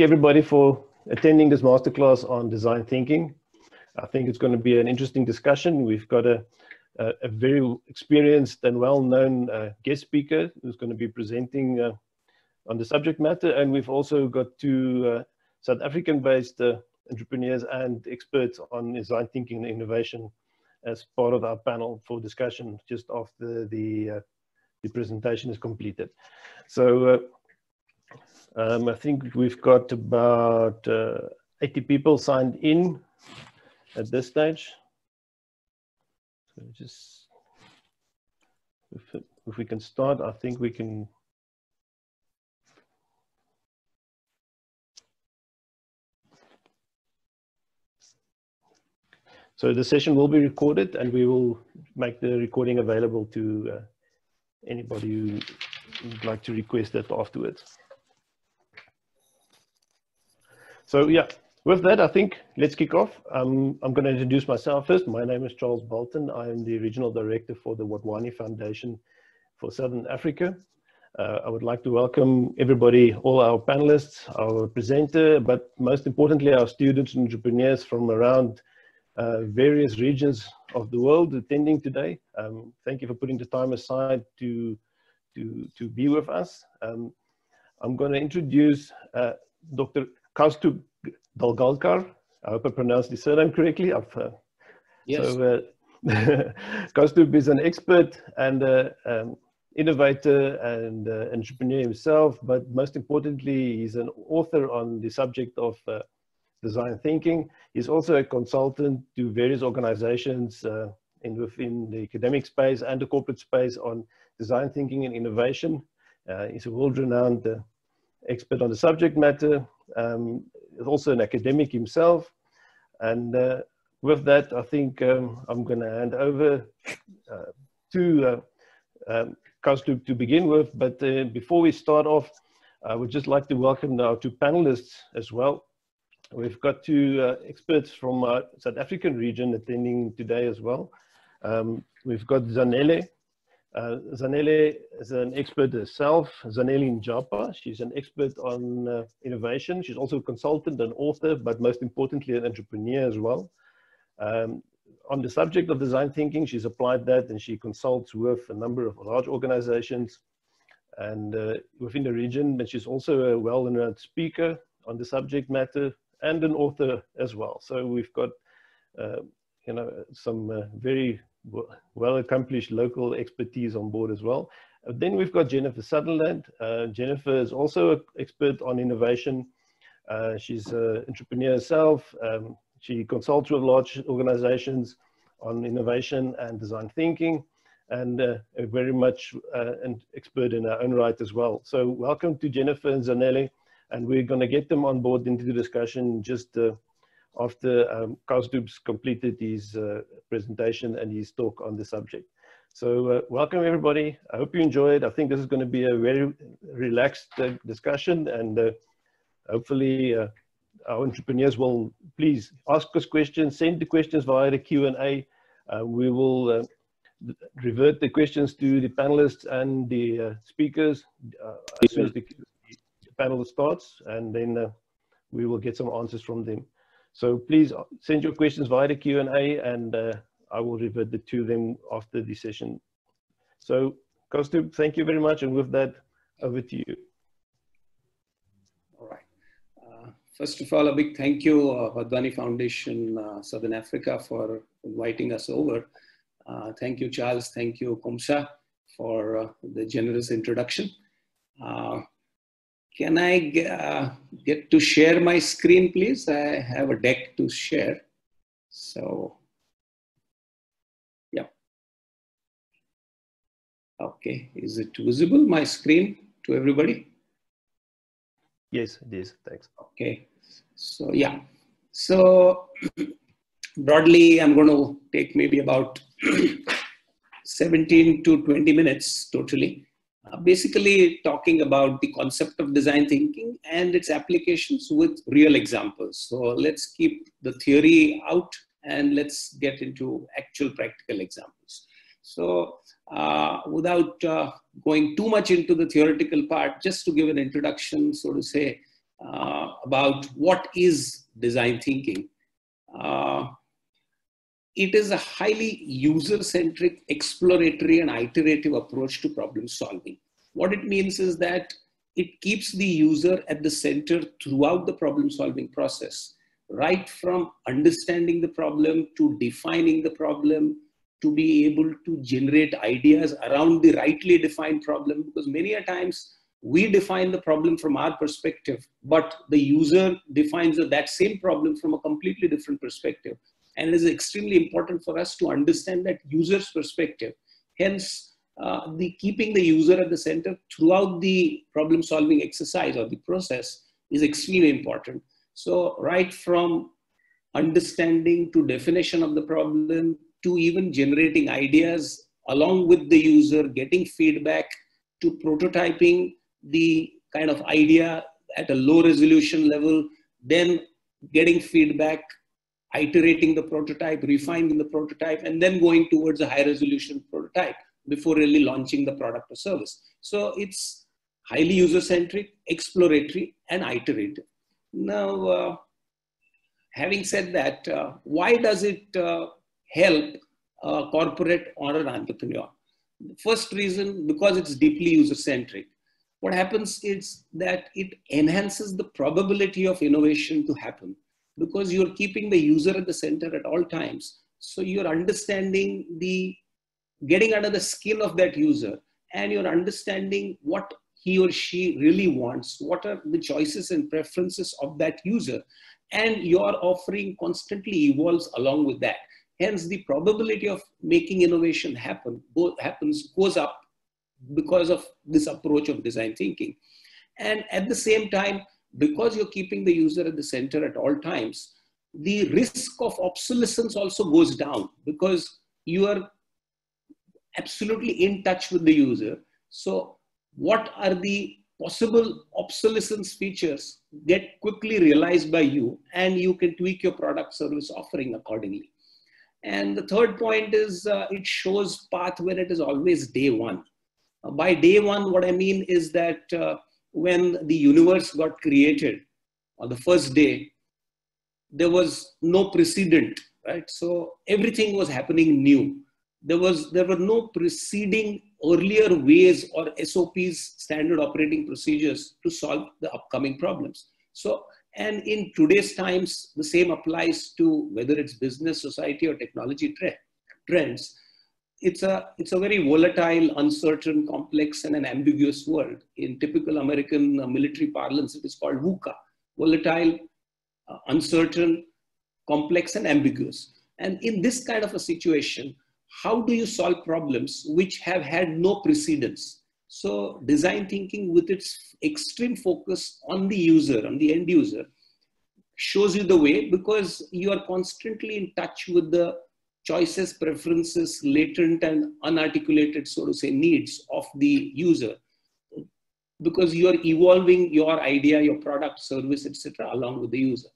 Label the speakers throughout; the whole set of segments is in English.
Speaker 1: everybody for attending this masterclass on design thinking. I think it's going to be an interesting discussion. We've got a, a, a very experienced and well-known uh, guest speaker who's going to be presenting uh, on the subject matter. And we've also got two uh, South African-based uh, entrepreneurs and experts on design thinking and innovation as part of our panel for discussion just after the, uh, the presentation is completed. So uh, um, I think we've got about 80 people signed in at this stage. So just, if, if we can start, I think we can So the session will be recorded and we will make the recording available to uh, anybody who would like to request that afterwards. So yeah, with that, I think let's kick off. Um, I'm going to introduce myself first. My name is Charles Bolton. I am the Regional Director for the Wadhwani Foundation for Southern Africa. Uh, I would like to welcome everybody, all our panelists, our presenter, but most importantly, our students and entrepreneurs from around uh, various regions of the world attending today. Um, thank you for putting the time aside to, to, to be with us. Um, I'm going to introduce uh, Dr. Kaustubh Dalgalkar. I hope I pronounced the surname correctly. I've, uh,
Speaker 2: yes.
Speaker 1: So, uh, Kaustubh is an expert and uh, um, innovator and uh, entrepreneur himself, but most importantly, he's an author on the subject of uh, design thinking. He's also a consultant to various organizations uh, in, within the academic space and the corporate space on design thinking and innovation. Uh, he's a world-renowned uh, expert on the subject matter, um, also an academic himself. And uh, with that, I think um, I'm going to hand over uh, to uh, um, to, begin with. But uh, before we start off, I would just like to welcome our two panelists as well. We've got two uh, experts from our South African region attending today as well. Um, we've got Zanele uh, is an expert herself, Zanele Njapa. She's an expert on uh, innovation. She's also a consultant and author, but most importantly, an entrepreneur as well. Um, on the subject of design thinking, she's applied that and she consults with a number of large organizations and uh, within the region. And she's also a well-known speaker on the subject matter and an author as well. So we've got, uh, you know, some uh, very well accomplished local expertise on board as well. Uh, then we've got Jennifer Sutherland. Uh, Jennifer is also an expert on innovation. Uh, she's an entrepreneur herself. Um, she consults with large organizations on innovation and design thinking and uh, very much uh, an expert in her own right as well. So welcome to Jennifer and Zanele and we're going to get them on board into the discussion just uh, after um, Kaustubh's completed his uh, presentation and his talk on the subject. So uh, welcome everybody. I hope you enjoy it. I think this is going to be a very relaxed uh, discussion and uh, hopefully uh, our entrepreneurs will please ask us questions, send the questions via the Q&A. Uh, we will revert the questions to the panelists and the speakers as soon as the, the panel starts and then we will get some answers from them. So please send your questions via the Q&A and uh, I will revert the, to them after the session. So Kaustubh, thank you very much. And with that, over to you.
Speaker 2: All right. Uh, first of all, a big thank you, uh, Foundation uh, Southern Africa for inviting us over. Uh, thank you, Charles. Thank you, Komsa, for uh, the generous introduction. Can I uh, get to share my screen, please? I have a deck to share. So, yeah. Okay, is it visible, my screen, to everybody?
Speaker 1: Yes, it is. Thanks.
Speaker 2: Okay. So, yeah. So, broadly, I'm going to take maybe about 17 to 20 minutes totally uh, basically talking about the concept of design thinking and its applications with real examples. So let's keep the theory out and let's get into actual practical examples. So uh, without uh, going too much into the theoretical part, just to give an introduction, so to say, uh, about what is design thinking. It is a highly user-centric, exploratory and iterative approach to problem solving. What it means is that it keeps the user at the center throughout the problem solving process, right from understanding the problem to defining the problem, to be able to generate ideas around the rightly defined problem because many a times we define the problem from our perspective but the user defines that same problem from a completely different perspective and it is extremely important for us to understand that user's perspective. Hence uh, the keeping the user at the center throughout the problem solving exercise or the process is extremely important. So right from understanding to definition of the problem to even generating ideas along with the user, getting feedback, to prototyping the kind of idea at a low resolution level, then getting feedback, iterating the prototype, refining the prototype, and then going towards a high resolution prototype before really launching the product or service. So it's highly user centric, exploratory, and iterative. Now, uh, having said that, uh, why does it uh, help a corporate or an entrepreneur. The First reason, because it's deeply user-centric. What happens is that it enhances the probability of innovation to happen because you're keeping the user at the center at all times. So you're understanding the, getting under the skin of that user and you're understanding what he or she really wants, what are the choices and preferences of that user. And your offering constantly evolves along with that. Hence, the probability of making innovation happen both happens goes up because of this approach of design thinking. And at the same time, because you're keeping the user at the center at all times, the risk of obsolescence also goes down because you are absolutely in touch with the user. So, what are the possible obsolescence features get quickly realized by you, and you can tweak your product service offering accordingly. And the third point is uh, it shows path when it is always day one. Uh, by day one, what I mean is that uh, when the universe got created on the first day, there was no precedent, right? So everything was happening new. There was there were no preceding earlier ways or SOPs, standard operating procedures, to solve the upcoming problems. So and in today's times, the same applies to whether it's business, society, or technology tre- trends. It's a, it's a very volatile, uncertain, complex, and an ambiguous world. In typical American uh, military parlance, it is called VUCA volatile, uh, uncertain, complex, and ambiguous. And in this kind of a situation, how do you solve problems which have had no precedence? So design thinking with its extreme focus on the user, on the end user, shows you the way because you are constantly in touch with the choices, preferences, latent and unarticulated, so to say, needs of the user. Because you are evolving your idea, your product, service, etc., along with the user.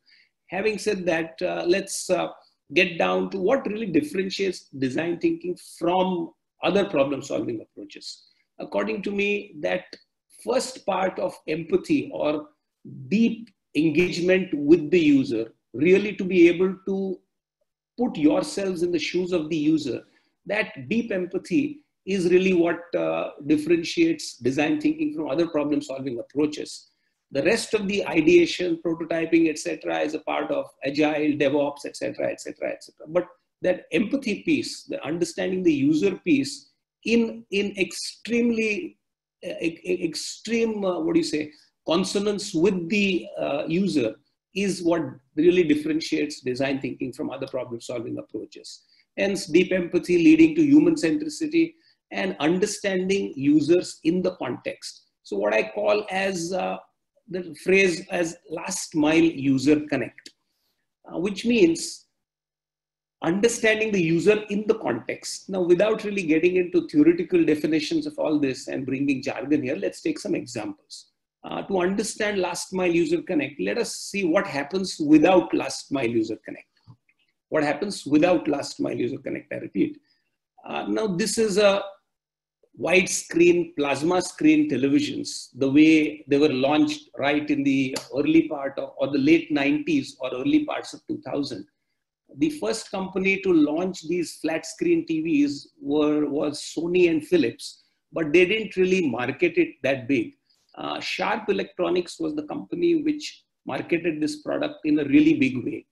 Speaker 2: Having said that, uh, let's uh, get down to what really differentiates design thinking from other problem solving approaches according to me, that first part of empathy or deep engagement with the user, really to be able to put yourselves in the shoes of the user, that deep empathy is really what uh, differentiates design thinking from other problem solving approaches. The rest of the ideation, prototyping, etc., is a part of agile, DevOps, etc., etc., etc. But that empathy piece, the understanding the user piece, in in extremely uh, extreme uh, what do you say consonance with the uh, user is what really differentiates design thinking from other problem solving approaches hence deep empathy leading to human centricity and understanding users in the context so what i call as uh, the phrase as last mile user connect uh, which means understanding the user in the context. Now, without really getting into theoretical definitions of all this and bringing jargon here, let's take some examples. Uh, to understand last mile user connect, let us see what happens without last mile user connect. What happens without last mile user connect, I repeat. Uh, now, this is a widescreen plasma screen televisions, the way they were launched right in the early part of, or the late 90s or early parts of 2000. The first company to launch these flat screen TVs were, was Sony and Philips, but they didn't really market it that big. Uh, Sharp Electronics was the company which marketed this product in a really big way.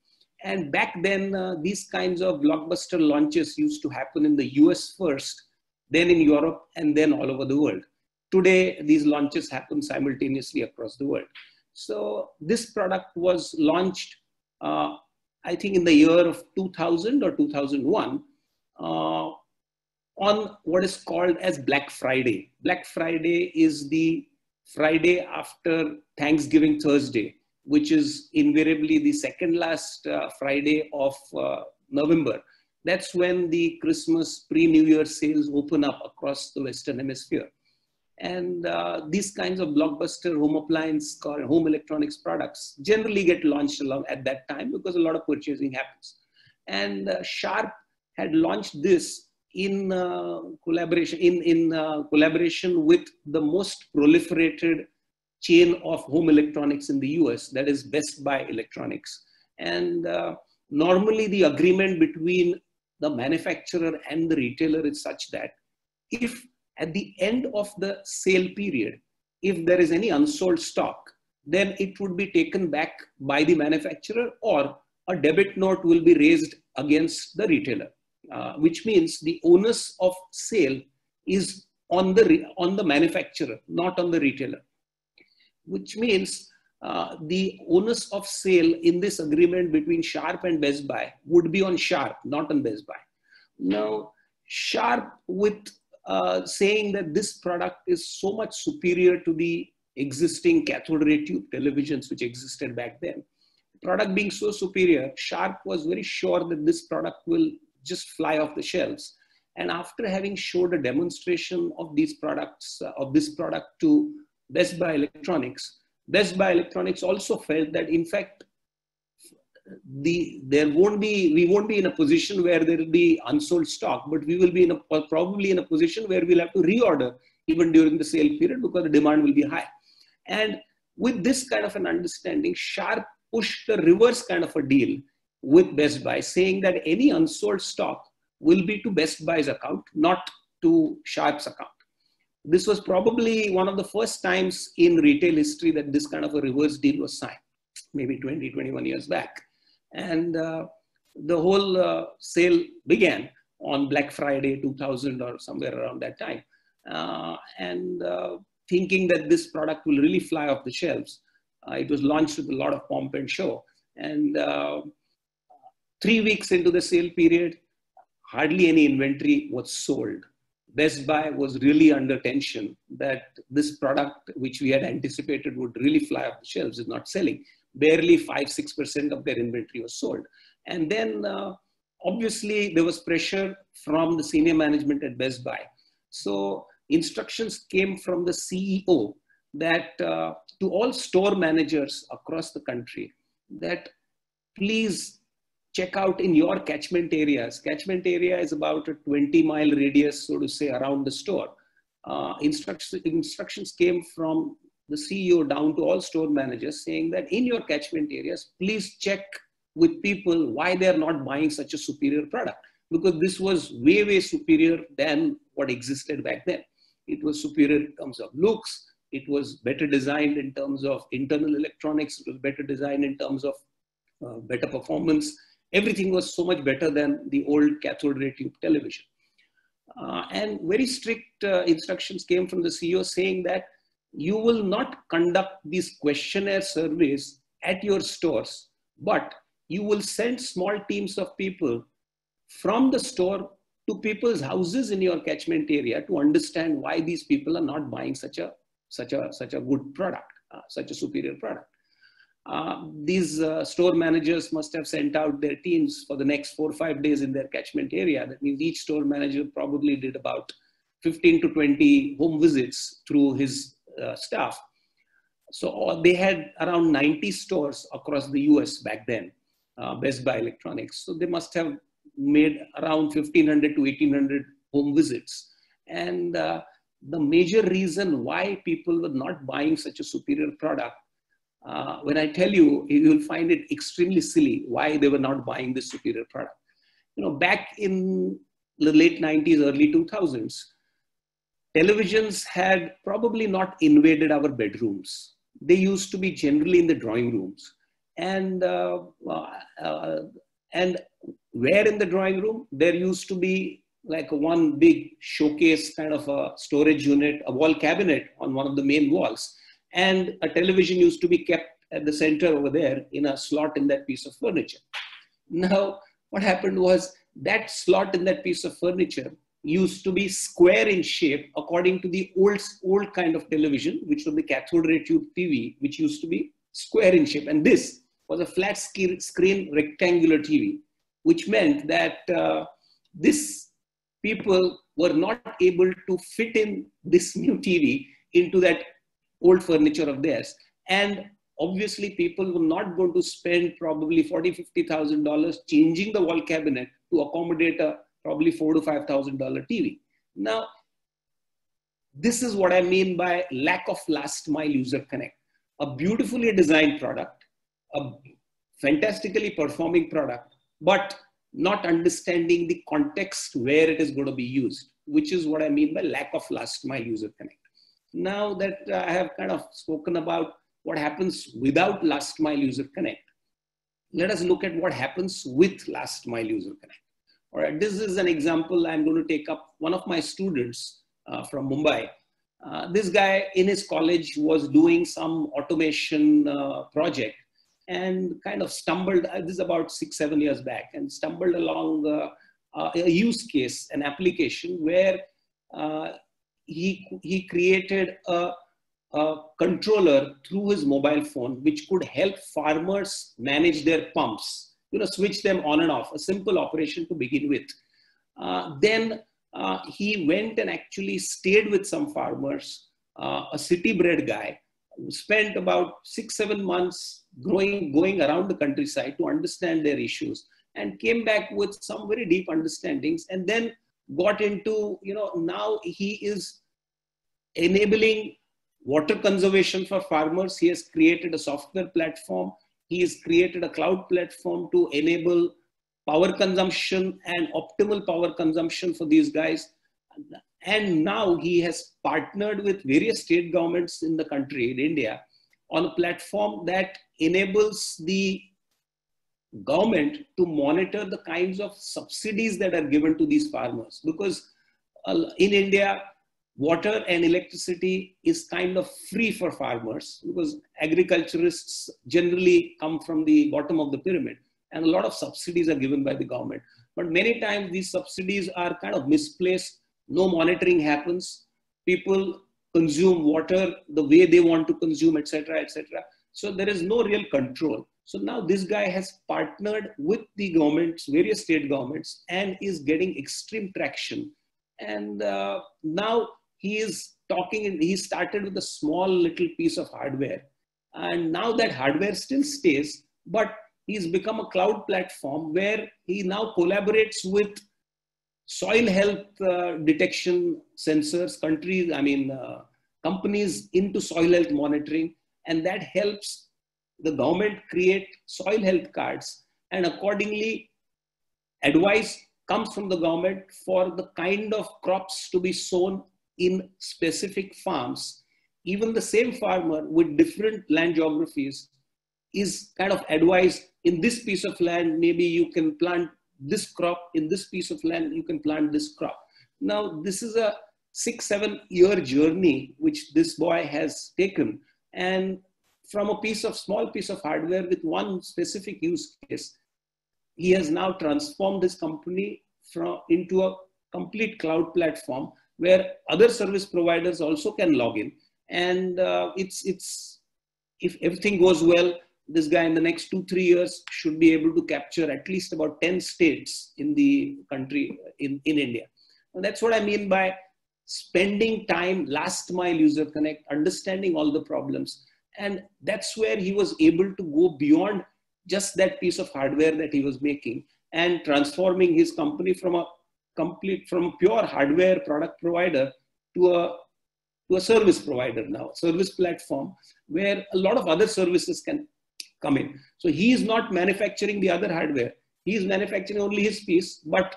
Speaker 2: And back then, uh, these kinds of blockbuster launches used to happen in the US first then in Europe, and then all over the world. Today, these launches happen simultaneously across the world. So this product was launched, uh, I think, in the year of 2000 or 2001 uh, on what is called as Black Friday. Black Friday is the Friday after Thanksgiving Thursday, which is invariably the second last uh, Friday of uh, November that's when the Christmas pre-New Year sales open up across the Western Hemisphere. And uh, these kinds of blockbuster home appliance or home electronics products generally get launched along at that time because a lot of purchasing happens. And uh, Sharp had launched this in uh, collaboration in, in uh, collaboration with the most proliferated chain of home electronics in the US, that is Best Buy Electronics. And uh, normally the agreement between the manufacturer and the retailer is such that if at the end of the sale period, if there is any unsold stock, then it would be taken back by the manufacturer or a debit note will be raised against the retailer, uh, which means the onus of sale is on the, on the manufacturer, not on the retailer, which means uh, the onus of sale in this agreement between Sharp and Best Buy would be on Sharp, not on Best Buy. Now, Sharp with uh, saying that this product is so much superior to the existing cathode ray tube televisions which existed back then. product being so superior, Sharp was very sure that this product will just fly off the shelves. And after having showed a demonstration of these products, uh, of this product to Best Buy Electronics, Best Buy Electronics also felt that in fact, the there won't be we won't be in a position where there will be unsold stock, but we will be in a probably in a position where we'll have to reorder even during the sale period because the demand will be high. And with this kind of an understanding, Sharp pushed a reverse kind of a deal with Best Buy, saying that any unsold stock will be to Best Buy's account, not to Sharp's account this was probably one of the first times in retail history that this kind of a reverse deal was signed, maybe 20, 21 years back. And uh, the whole uh, sale began on Black Friday 2000 or somewhere around that time. Uh, and uh, thinking that this product will really fly off the shelves, uh, it was launched with a lot of pomp and show. And uh, three weeks into the sale period, hardly any inventory was sold. Best Buy was really under tension that this product, which we had anticipated would really fly off the shelves, is not selling. Barely 5 6% of their inventory was sold. And then uh, obviously there was pressure from the senior management at Best Buy. So instructions came from the CEO that uh, to all store managers across the country that please check out in your catchment areas. Catchment area is about a 20 mile radius, so to say, around the store. Uh, instructions, instructions came from the CEO down to all store managers saying that in your catchment areas, please check with people why they're not buying such a superior product. Because this was way, way superior than what existed back then. It was superior in terms of looks. It was better designed in terms of internal electronics. It was better designed in terms of uh, better performance everything was so much better than the old cathode ray tube television. Uh, and very strict uh, instructions came from the CEO saying that you will not conduct these questionnaire surveys at your stores, but you will send small teams of people from the store to people's houses in your catchment area to understand why these people are not buying such a such a such a good product, uh, such a superior product. Uh, these uh, store managers must have sent out their teams for the next four or five days in their catchment area. That means each store manager probably did about 15 to 20 home visits through his uh, staff. So they had around 90 stores across the US back then, uh, Best Buy Electronics. So they must have made around 1500 to 1800 home visits. And uh, the major reason why people were not buying such a superior product, uh, when I tell you, you will find it extremely silly why they were not buying this superior product. You know, back in the late 90s, early 2000s, televisions had probably not invaded our bedrooms. They used to be generally in the drawing rooms. And, uh, uh, and where in the drawing room, there used to be like one big showcase kind of a storage unit, a wall cabinet on one of the main walls. And a television used to be kept at the center over there in a slot in that piece of furniture. Now, what happened was that slot in that piece of furniture used to be square in shape according to the old, old kind of television, which was the cathode ray tube TV, which used to be square in shape. And this was a flat screen rectangular TV, which meant that uh, this people were not able to fit in this new TV into that old furniture of theirs. And obviously people were not going to spend probably 40, $50,000 changing the wall cabinet to accommodate a probably four to five thousand dollar TV. Now, this is what I mean by lack of last mile user connect. A beautifully designed product, a fantastically performing product, but not understanding the context where it is going to be used, which is what I mean by lack of last mile user connect. Now that I have kind of spoken about what happens without last mile user connect, let us look at what happens with last mile user connect. All right, this is an example I'm going to take up. One of my students uh, from Mumbai, uh, this guy in his college was doing some automation uh, project and kind of stumbled, uh, this is about six, seven years back, and stumbled along uh, uh, a use case, an application where he, he created a, a controller through his mobile phone, which could help farmers manage their pumps you know, switch them on and off, a simple operation to begin with. Uh, then uh, he went and actually stayed with some farmers, uh, a city bred guy, spent about six, seven months growing, going around the countryside to understand their issues and came back with some very deep understandings and then got into, you know, now he is enabling water conservation for farmers. He has created a software platform he has created a cloud platform to enable power consumption and optimal power consumption for these guys. And now he has partnered with various state governments in the country, in India, on a platform that enables the government to monitor the kinds of subsidies that are given to these farmers. Because uh, in India, water and electricity is kind of free for farmers because agriculturists generally come from the bottom of the pyramid and a lot of subsidies are given by the government. But many times these subsidies are kind of misplaced, no monitoring happens, people consume water the way they want to consume, etc., etc. So there is no real control. So now this guy has partnered with the governments, various state governments, and is getting extreme traction. And uh, now he is talking, and he started with a small little piece of hardware. And now that hardware still stays, but he's become a cloud platform where he now collaborates with soil health uh, detection sensors, countries, I mean, uh, companies into soil health monitoring. And that helps the government create soil health cards. And accordingly, advice comes from the government for the kind of crops to be sown in specific farms, even the same farmer with different land geographies is kind of advised in this piece of land, maybe you can plant this crop, in this piece of land, you can plant this crop. Now, this is a six, seven year journey which this boy has taken. And from a piece of small piece of hardware with one specific use case, he has now transformed his company from, into a complete cloud platform where other service providers also can log in. And uh, it's, it's, if everything goes well, this guy in the next two, three years should be able to capture at least about 10 states in the country, in, in India. And that's what I mean by spending time, last mile user connect, understanding all the problems. And that's where he was able to go beyond just that piece of hardware that he was making and transforming his company from a complete from a pure hardware product provider to a to a service provider now, service platform where a lot of other services can come in. So he is not manufacturing the other hardware. He is manufacturing only his piece, but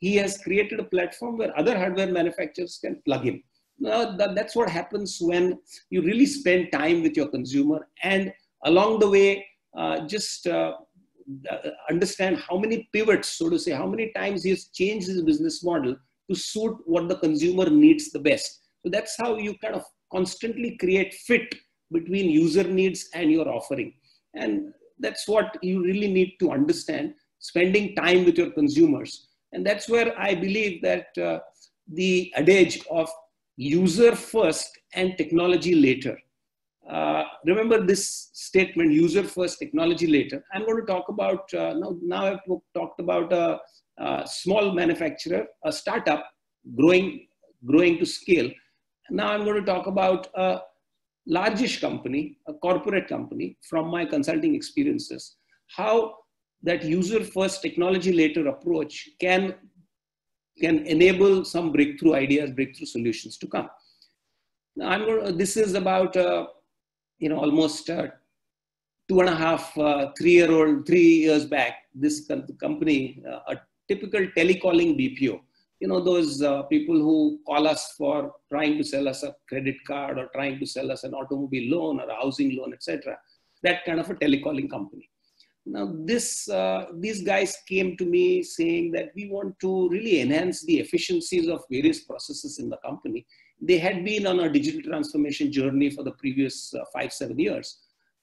Speaker 2: he has created a platform where other hardware manufacturers can plug in. That, that's what happens when you really spend time with your consumer and along the way, uh, just uh, understand how many pivots, so to say, how many times he has changed his business model to suit what the consumer needs the best. So that's how you kind of constantly create fit between user needs and your offering. And that's what you really need to understand, spending time with your consumers. And that's where I believe that uh, the adage of user first and technology later. Uh, remember this statement, user first, technology later. I'm going to talk about, uh, now, now I've talked about a, a, small manufacturer, a startup growing, growing to scale. Now I'm going to talk about a largish company, a corporate company from my consulting experiences, how that user first technology later approach can can enable some breakthrough ideas breakthrough solutions to come. Now i'm going to, this is about uh, you know almost uh, two and a half uh, three year old three years back this company uh, a typical telecalling bpo you know those uh, people who call us for trying to sell us a credit card or trying to sell us an automobile loan or a housing loan etc that kind of a telecalling company now this uh, these guys came to me saying that we want to really enhance the efficiencies of various processes in the company they had been on a digital transformation journey for the previous uh, five seven years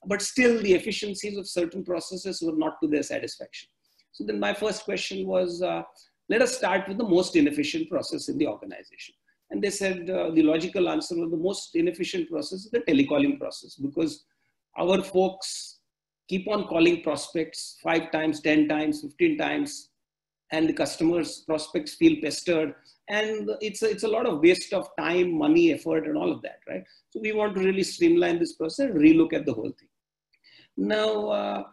Speaker 2: but still the efficiencies of certain processes were not to their satisfaction so then my first question was uh, let us start with the most inefficient process in the organization. And they said uh, the logical answer was the most inefficient process is the telecalling process because our folks keep on calling prospects five times, 10 times, 15 times, and the customers, prospects feel pestered. And it's a, it's a lot of waste of time, money, effort, and all of that, right? So we want to really streamline this process, relook at the whole thing. Now, uh,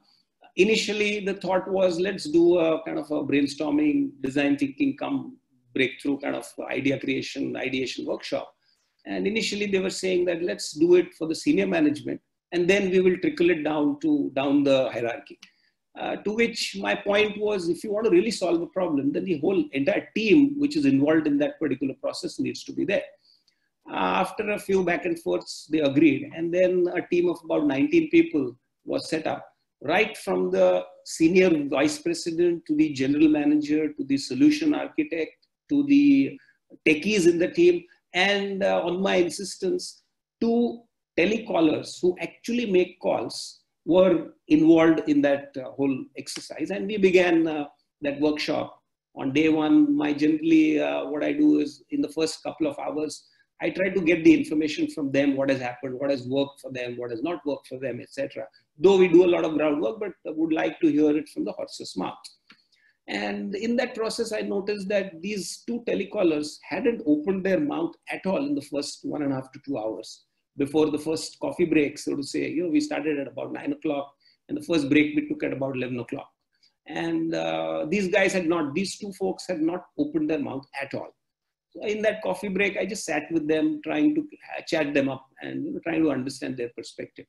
Speaker 2: initially the thought was let's do a kind of a brainstorming design thinking come breakthrough kind of idea creation ideation workshop and initially they were saying that let's do it for the senior management and then we will trickle it down to down the hierarchy. Uh, to which my point was if you want to really solve a problem then the whole entire team which is involved in that particular process needs to be there. Uh, after a few back and forths they agreed and then a team of about 19 people was set up. Right from the senior vice president to the general manager to the solution architect to the techies in the team and uh, on my insistence two telecallers who actually make calls were involved in that uh, whole exercise and we began uh, that workshop on day one my generally uh, what i do is in the first couple of hours I try to get the information from them, what has happened, what has worked for them, what has not worked for them, etc. Though we do a lot of groundwork, but would like to hear it from the horse's mouth. And in that process, I noticed that these two telecallers hadn't opened their mouth at all in the first one and a half to two hours before the first coffee break. So to say, you know, we started at about nine o'clock, and the first break we took at about eleven o'clock. And uh, these guys had not; these two folks had not opened their mouth at all So in that coffee break, I just sat with them, trying to chat them up and you know, trying to understand their perspective.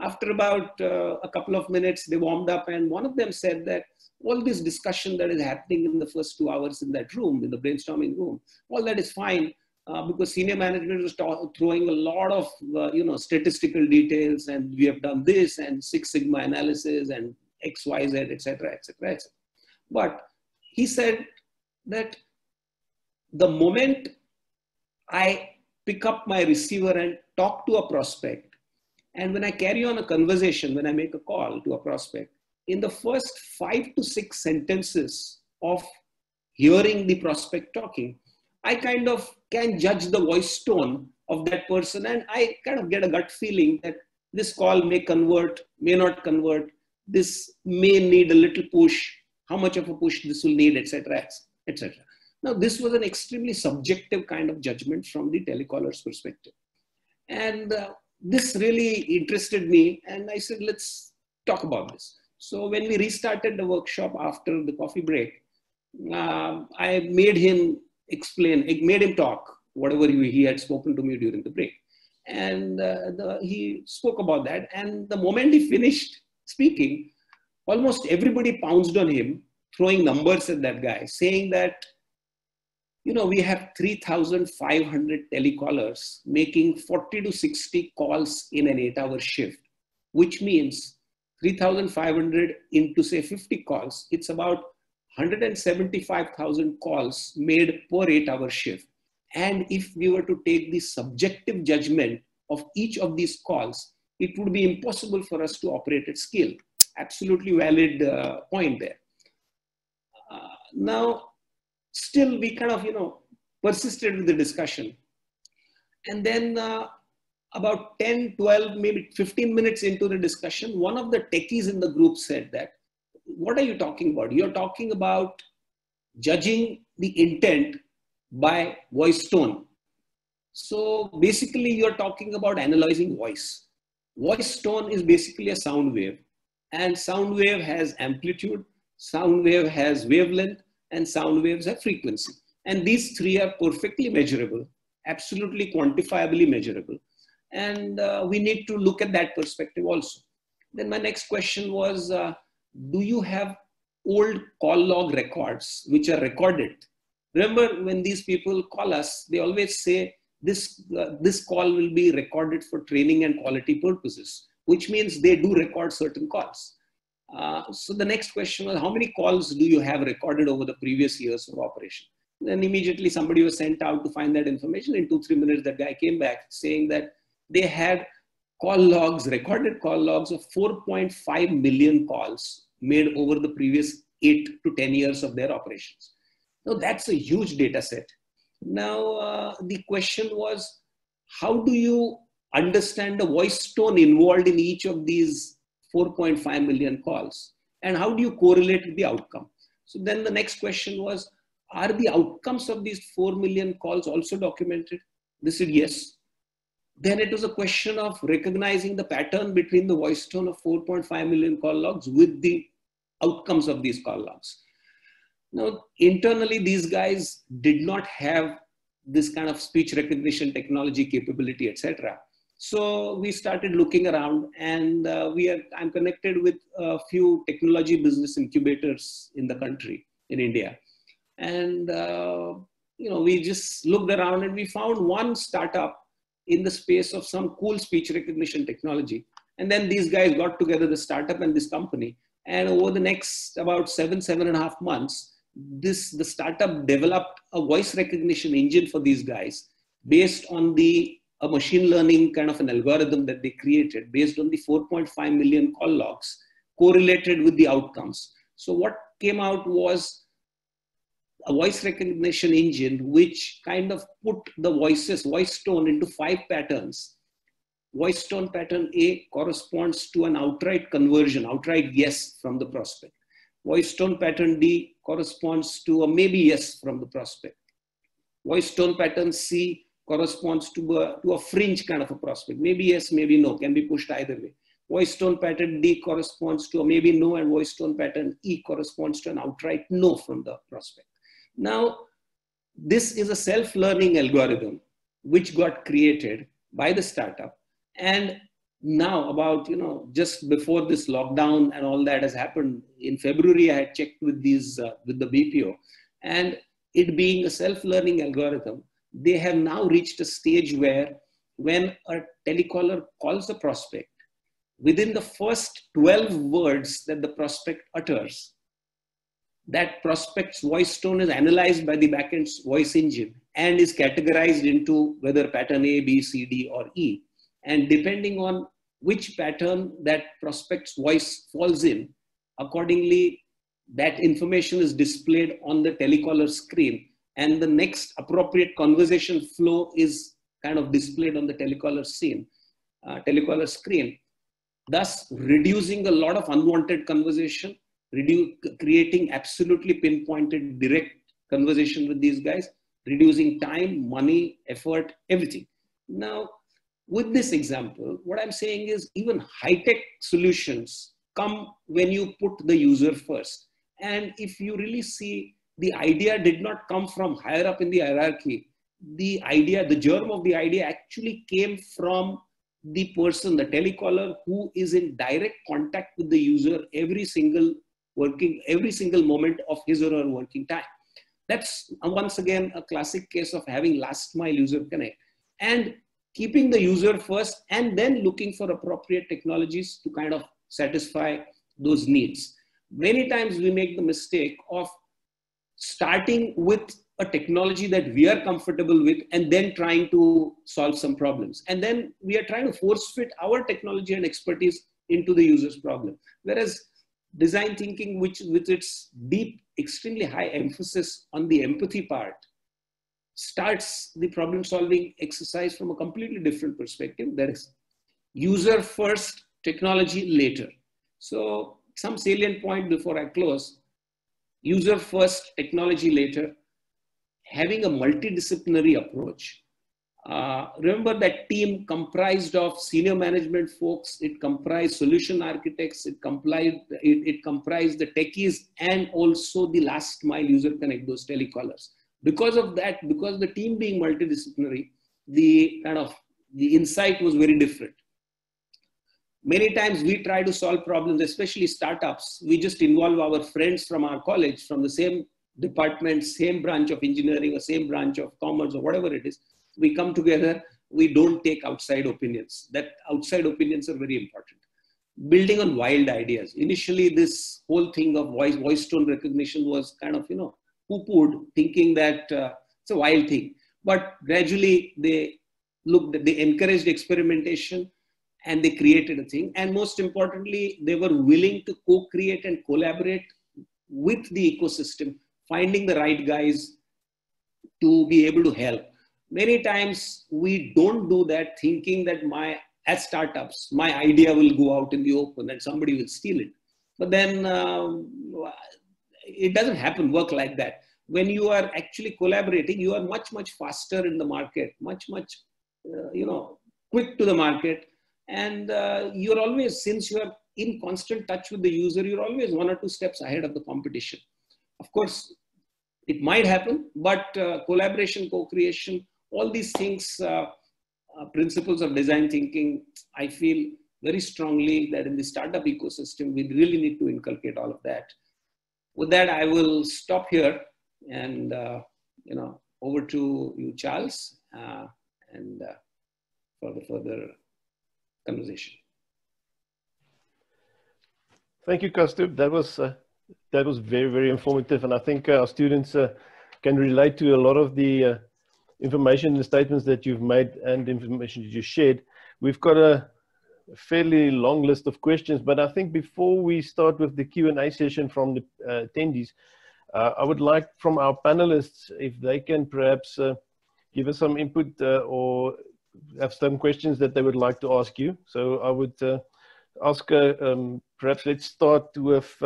Speaker 2: After about uh, a couple of minutes, they warmed up, and one of them said that all this discussion that is happening in the first two hours in that room, in the brainstorming room, all that is fine. Uh, because senior management was throwing a lot of uh, you know statistical details and we have done this and six sigma analysis and x y z etc etc etc but he said that the moment I pick up my receiver and talk to a prospect, and when I carry on a conversation, when I make a call to a prospect, in the first five to six sentences of hearing the prospect talking, I kind of can judge the voice tone of that person, and I kind of get a gut feeling that this call may convert, may not convert, this may need a little push, how much of a push this will need, etc., etc. Now, this was an extremely subjective kind of judgment from the telecaller's perspective. And uh, this really interested me, and I said, let's talk about this. So, when we restarted the workshop after the coffee break, uh, I made him explain, it made him talk whatever he, he had spoken to me during the break. And uh, the, he spoke about that. And the moment he finished speaking, almost everybody pounced on him, throwing numbers at that guy, saying that, you know, we have 3,500 telecallers making 40 to 60 calls in an eight hour shift, which means 3,500 into say 50 calls, it's about 175,000 calls made per eight hour shift. And if we were to take the subjective judgment of each of these calls, it would be impossible for us to operate at scale. Absolutely valid uh, point there. Uh, now, still we kind of, you know, persisted with the discussion. And then uh, about 10, 12, maybe 15 minutes into the discussion, one of the techies in the group said that, what are you talking about? You're talking about judging the intent by voice tone. So basically, you're talking about analyzing voice. Voice tone is basically a sound wave, and sound wave has amplitude, sound wave has wavelength, and sound waves have frequency. And these three are perfectly measurable, absolutely quantifiably measurable. And uh, we need to look at that perspective also. Then my next question was, uh, do you have old call log records which are recorded Remember, when these people call us, they always say this, uh, this call will be recorded for training and quality purposes, which means they do record certain calls. Uh, so the next question was, how many calls do you have recorded over the previous years of operation? Then immediately somebody was sent out to find that information. In two, three minutes, that guy came back saying that they had call logs, recorded call logs of 4.5 million calls made over the previous eight to 10 years of their operations. Now that's a huge data set. Now uh, the question was, how do you understand the voice tone involved in each of these 4.5 million calls? And how do you correlate with the outcome? So then the next question was, are the outcomes of these 4 million calls also documented? They said yes. Then it was a question of recognizing the pattern between the voice tone of 4.5 million call logs with the outcomes of these call logs. Now, internally, these guys did not have this kind of speech recognition technology capability, etc. So we started looking around, and uh, we are. I'm connected with a few technology business incubators in the country, in India, and uh, you know we just looked around and we found one startup in the space of some cool speech recognition technology. And then these guys got together, the startup and this company, and over the next about seven, seven and a half months, this the startup developed a voice recognition engine for these guys based on the a machine learning kind of an algorithm that they created based on the 4.5 million call logs correlated with the outcomes. So what came out was a voice recognition engine which kind of put the voices, voice tone into five patterns. Voice tone pattern A corresponds to an outright conversion, outright yes from the prospect. Voice tone pattern D corresponds to a maybe yes from the prospect. Voice tone pattern C corresponds to a, to a fringe kind of a prospect. Maybe yes, maybe no, can be pushed either way. Voice tone pattern D corresponds to a maybe no, and voice tone pattern E corresponds to an outright no from the prospect. Now, this is a self-learning algorithm which got created by the startup. And now about you know just before this lockdown and all that has happened in february i had checked with these uh, with the bpo and it being a self-learning algorithm they have now reached a stage where when a telecaller calls a prospect within the first 12 words that the prospect utters that prospect's voice tone is analyzed by the backend voice engine and is categorized into whether pattern a b c d or e. And depending on which pattern that prospect's voice falls in, accordingly, that information is displayed on the telecaller screen. And the next appropriate conversation flow is kind of displayed on the telecaller scene, uh, telecaller screen, thus reducing a lot of unwanted conversation, creating absolutely pinpointed direct conversation with these guys, reducing time, money, effort, everything. Now, with this example, what I'm saying is even high-tech solutions come when you put the user first. And if you really see the idea did not come from higher up in the hierarchy. The idea, the germ of the idea actually came from the person, the telecaller, who is in direct contact with the user every single working, every single moment of his or her working time. That's uh, once again a classic case of having last mile user connect and keeping the user first and then looking for appropriate technologies to kind of satisfy those needs. Many times we make the mistake of starting with a technology that we are comfortable with and then trying to solve some problems. And then we are trying to force fit our technology and expertise into the user's problem. Whereas design thinking, which with its deep, extremely high emphasis on the empathy part, starts the problem solving exercise from a completely different perspective. That is user first, technology later. So some salient point before I close, user first, technology later, having a multidisciplinary approach. Uh, remember that team comprised of senior management folks, it comprised solution architects, it comprised, it, it comprised the techies and also the last mile user connect, those telecallers. Because of that, because the team being multidisciplinary, the kind of the insight was very different. Many times we try to solve problems, especially startups. We just involve our friends from our college, from the same department, same branch of engineering or same branch of commerce or whatever it is. We come together, we don't take outside opinions. That outside opinions are very important. Building on wild ideas. Initially, this whole thing of voice, voice tone recognition was kind of, you know, poo-pooed, thinking that uh, it's a wild thing. But gradually they looked, they encouraged experimentation and they created a thing. And most importantly, they were willing to co-create and collaborate with the ecosystem, finding the right guys to be able to help. Many times we don't do that thinking that my, as startups, my idea will go out in the open and somebody will steal it. But then um, it doesn't happen work like that. When you are actually collaborating you are much much faster in the market much much uh, you know quick to the market. And uh, you're always since you are in constant touch with the user you're always one or two steps ahead of the competition. Of course it might happen but uh, collaboration co-creation all these things uh, uh, principles of design thinking i feel very strongly that in the startup ecosystem we really need to inculcate all of that with that, I will stop here and, uh, you know, over to you, Charles, uh, and for the further conversation.
Speaker 1: Thank you, Kaustubh. That was uh, that was very very informative, and I think uh, our students uh, can relate to a lot of the information and the statements that you've made and information that you shared. We've got a fairly long list of questions, but I think before we start with the Q&A session from the uh, attendees, uh, I would like from our panelists, if they can perhaps uh, give us some input uh, or have some questions that they would like to ask you. So I would uh, ask, uh, um, perhaps let's start with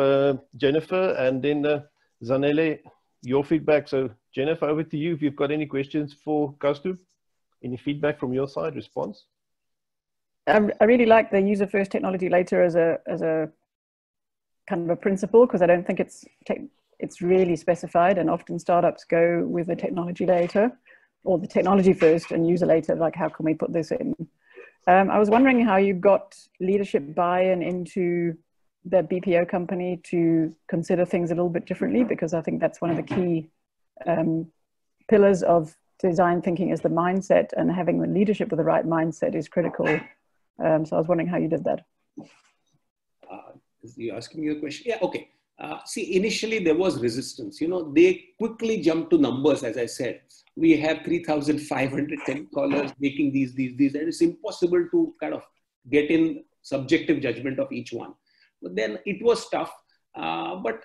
Speaker 1: Jennifer and then Zanele, your feedback. So Jennifer, over to you if you've got any questions for Kaustubh. Any feedback from your side, response?
Speaker 3: I really like the user first technology later as a as a kind of a principle because I don't think it's it's really specified and often startups go with the technology later or the technology first and user later like how can we put this in um, I was wondering how you got leadership buy-in into the BPO company to consider things a little bit differently because I think that's one of the key um, pillars of design thinking is the mindset and having the leadership with the right mindset is critical um, so I was wondering how you did that.
Speaker 2: Uh, you asking me a question? Yeah, okay. Uh, see, initially there was resistance. You know, they quickly jumped to numbers, as I said. We have 3,510 callers making these, these, these, and it's impossible to kind of get in subjective judgment of each one. But then it was tough. Uh, but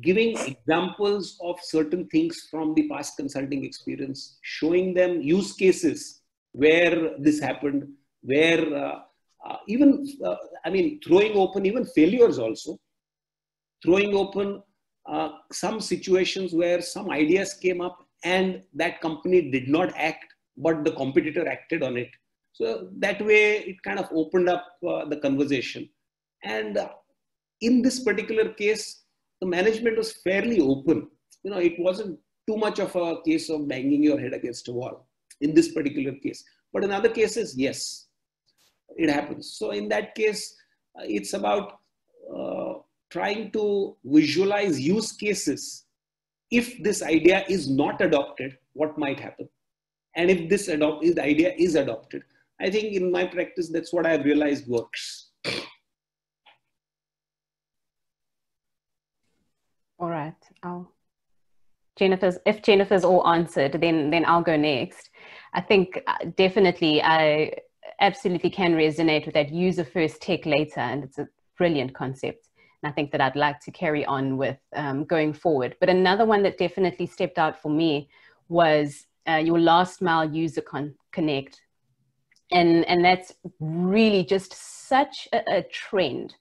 Speaker 2: giving examples of certain things from the past consulting experience, showing them use cases where this happened, where uh, uh, even, uh, I mean, throwing open even failures also, throwing open uh, some situations where some ideas came up and that company did not act, but the competitor acted on it. So that way it kind of opened up uh, the conversation. And in this particular case, the management was fairly open. you know, it wasn't too much of a case of banging your head against a wall in this particular case. But in other cases, yes, it happens. So in that case, uh, it's about uh, trying to visualize use cases. If this idea is not adopted, what might happen? And if this adopt, if the idea is adopted, I think in my practice, that's what I've realized works.
Speaker 4: All right. I'll Jennifer's if Jennifer's all answered, then then I'll go next. I think uh, definitely I absolutely can resonate with that user first, tech later, and it's a brilliant concept. And I think that I'd like to carry on with um, going forward. But another one that definitely stepped out for me was uh, your last mile user con- connect, and and that's really just such a, a trend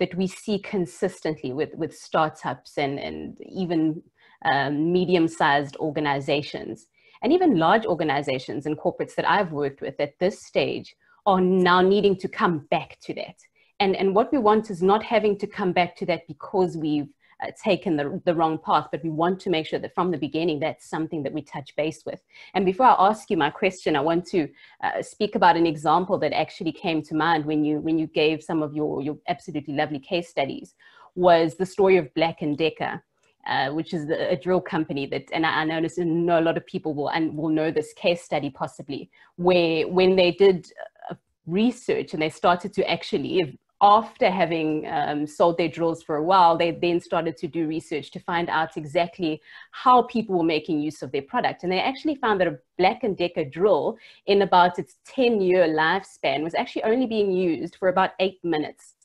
Speaker 4: that we see consistently with with startups and and even um, medium-sized organizations and even large organizations and corporates that I've worked with at this stage are now needing to come back to that. And, and what we want is not having to come back to that because we've uh, taken the, the wrong path, but we want to make sure that from the beginning, that's something that we touch base with. And before I ask you my question, I want to uh, speak about an example that actually came to mind when you, when you gave some of your, your absolutely lovely case studies was the story of Black and Decker. Uh, which is a drill company that, and I, I notice know a lot of people will and will know this case study possibly, where when they did uh, research and they started to actually, after having um, sold their drills for a while, they then started to do research to find out exactly how people were making use of their product. And they actually found that a Black & Decker drill in about its 10 year lifespan was actually only being used for about eight minutes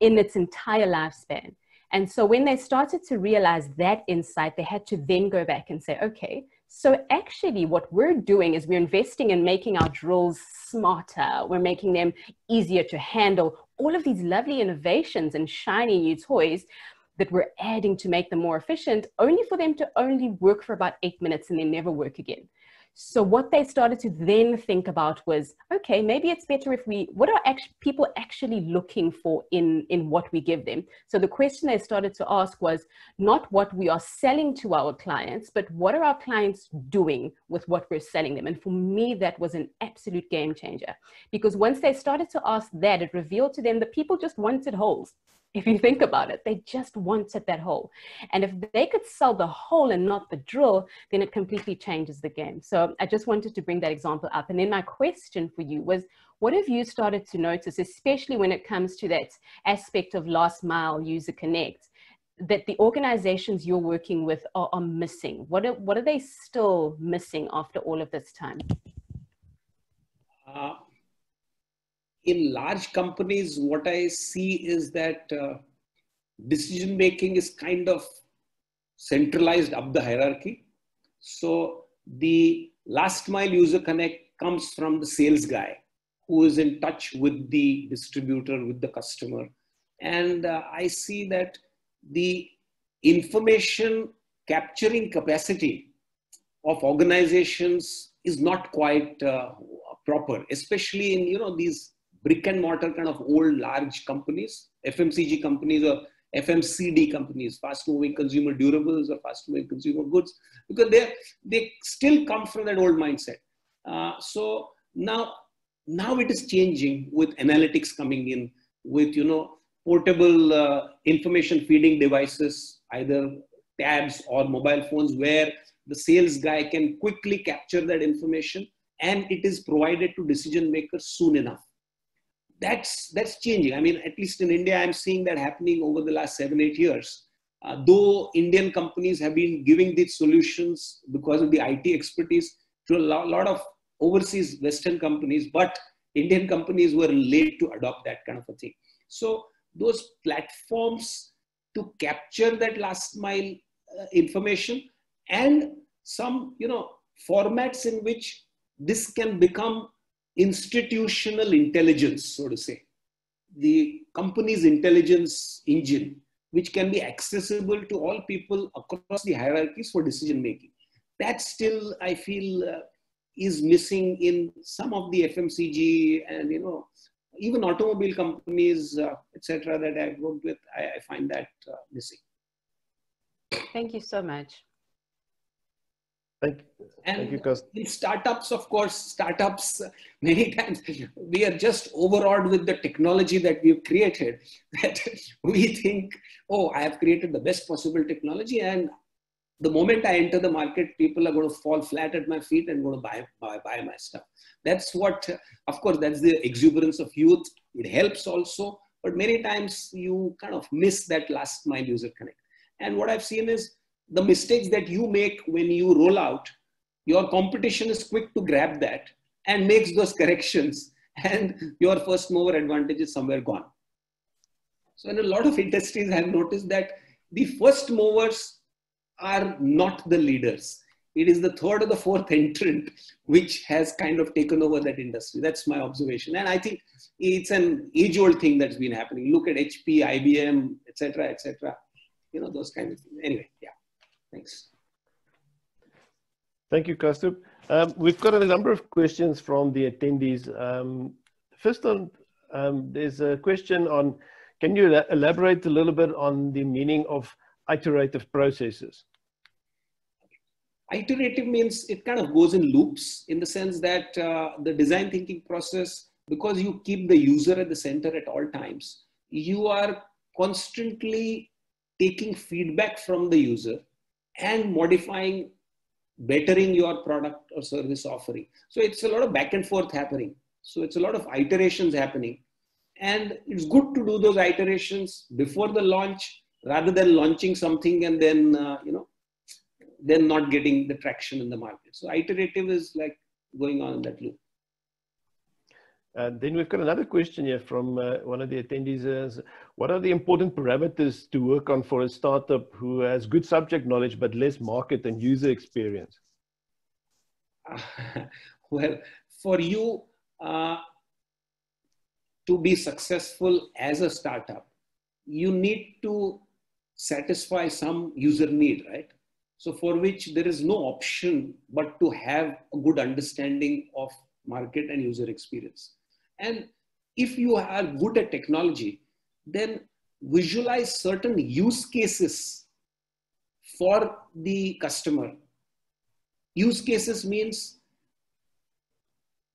Speaker 4: in its entire lifespan. And so when they started to realize that insight, they had to then go back and say, okay, so actually what we're doing is we're investing in making our drills smarter. We're making them easier to handle. All of these lovely innovations and shiny new toys that we're adding to make them more efficient, only for them to only work for about eight minutes and then never work again. So what they started to then think about was, okay, maybe it's better if we, what are actually people actually looking for in, in what we give them? So the question they started to ask was not what we are selling to our clients, but what are our clients doing with what we're selling them? And for me, that was an absolute game changer because once they started to ask that, it revealed to them that people just wanted holes if you think about it. They just wanted that hole. And if they could sell the hole and not the drill, then it completely changes the game. So I just wanted to bring that example up. And then my question for you was what have you started to notice, especially when it comes to that aspect of last mile user connect? that the organizations you're working with are, are missing? What are, what are they still missing after all of this time?
Speaker 2: Uh, in large companies, what I see is that uh, decision making is kind of centralized up the hierarchy. So the last mile user connect comes from the sales guy who is in touch with the distributor, with the customer. And uh, I see that the information capturing capacity of organizations is not quite uh, proper, especially in you know these brick and mortar kind of old large companies, FMCG companies or FMCD companies, fast moving consumer durables or fast moving consumer goods, because they they still come from that old mindset. Uh, so now now it is changing with analytics coming in, with you know portable uh, information feeding devices, either tabs or mobile phones, where the sales guy can quickly capture that information and it is provided to decision makers soon enough that's that's changing. I mean, at least in India, I'm seeing that happening over the last seven, eight years. Uh, though Indian companies have been giving these solutions because of the IT expertise to a lot, lot of overseas Western companies, but Indian companies were late to adopt that kind of a thing. So those platforms to capture that last mile uh, information and some you know formats in which this can become institutional intelligence, so to say, the company's intelligence engine, which can be accessible to all people across the hierarchies for decision making. That still, I feel, uh, is missing in some of the FMCG and you know even automobile companies, uh, etc. that I've worked with. I, I find that uh, missing.
Speaker 4: Thank you so much.
Speaker 1: Thank,
Speaker 2: and
Speaker 1: thank you,
Speaker 2: in startups, of course, startups many times we are just overawed with the technology that we've created that we think, oh, I have created the best possible technology, and the moment I enter the market, people are going to fall flat at my feet and going to buy, buy, buy my stuff. That's what, of course, that's the exuberance of youth. It helps also, but many times you kind of miss that last mile user connect. And what I've seen is the mistakes that you make when you roll out, your competition is quick to grab that and makes those corrections, and your first mover advantage is somewhere gone. So, in a lot of industries, I've noticed that the first movers are not the leaders. It is the third or the fourth entrant which has kind of taken over that industry. That's my observation. And I think it's an age old thing that's been happening. Look at HP, IBM, etc., etc. You know, those kind of things. Anyway, yeah. Thanks.
Speaker 1: Thank you, Kaustubh. Um, we've got a number of questions from the attendees. Um, first on, um, there's a question on, can you elaborate a little bit on the meaning of iterative processes?
Speaker 2: Iterative means it kind of goes in loops in the sense that uh, the design thinking process, because you keep the user at the center at all times, you are constantly taking feedback from the user and modifying, bettering your product or service offering. So it's a lot of back and forth happening. So it's a lot of iterations happening. And it's good to do those iterations before the launch rather than launching something and then, uh, you know, then not getting the traction in the market. So iterative is like going on in that loop.
Speaker 1: And then we've got another question here from uh, one of the attendees what are the important parameters to work on for a startup who has good subject knowledge but less market and user experience?
Speaker 2: Uh, well, for you uh, to be successful as a startup, you need to satisfy some user need, right? So for which there is no option but to have a good understanding of market and user experience. And if you are good at technology, then visualize certain use cases for the customer. Use cases means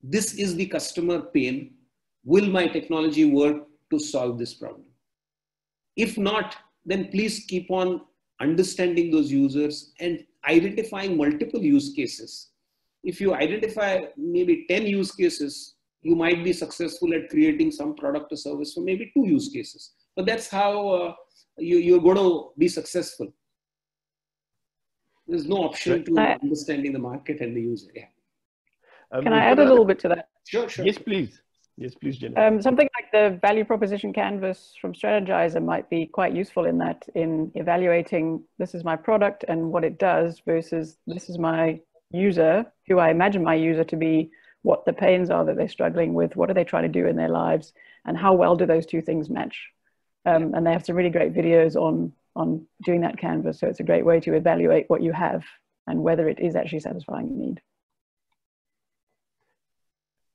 Speaker 2: this is the customer pain. Will my technology work to solve this problem? If not, then please keep on understanding those users and identifying multiple use cases. If you identify maybe 10 use cases, you might be successful at creating some product or service for maybe two use cases. But that's how uh, you, you're going to be successful. There's no option to I, understanding the market and the user. Yeah.
Speaker 3: Um, Can I add a little bit to that?
Speaker 2: Sure, sure.
Speaker 1: Yes, please. Yes, please, Jenny.
Speaker 3: Um, something like the value proposition canvas from Strategyzer might be quite useful in that, in evaluating this is my product and what it does versus this is my user, who I imagine my user to be what the pains are that they're struggling with, what are they trying to do in their lives, and how well do those two things match. Um, and they have some really great videos on on doing that canvas. So it's a great way to evaluate what you have and whether it is actually satisfying your need.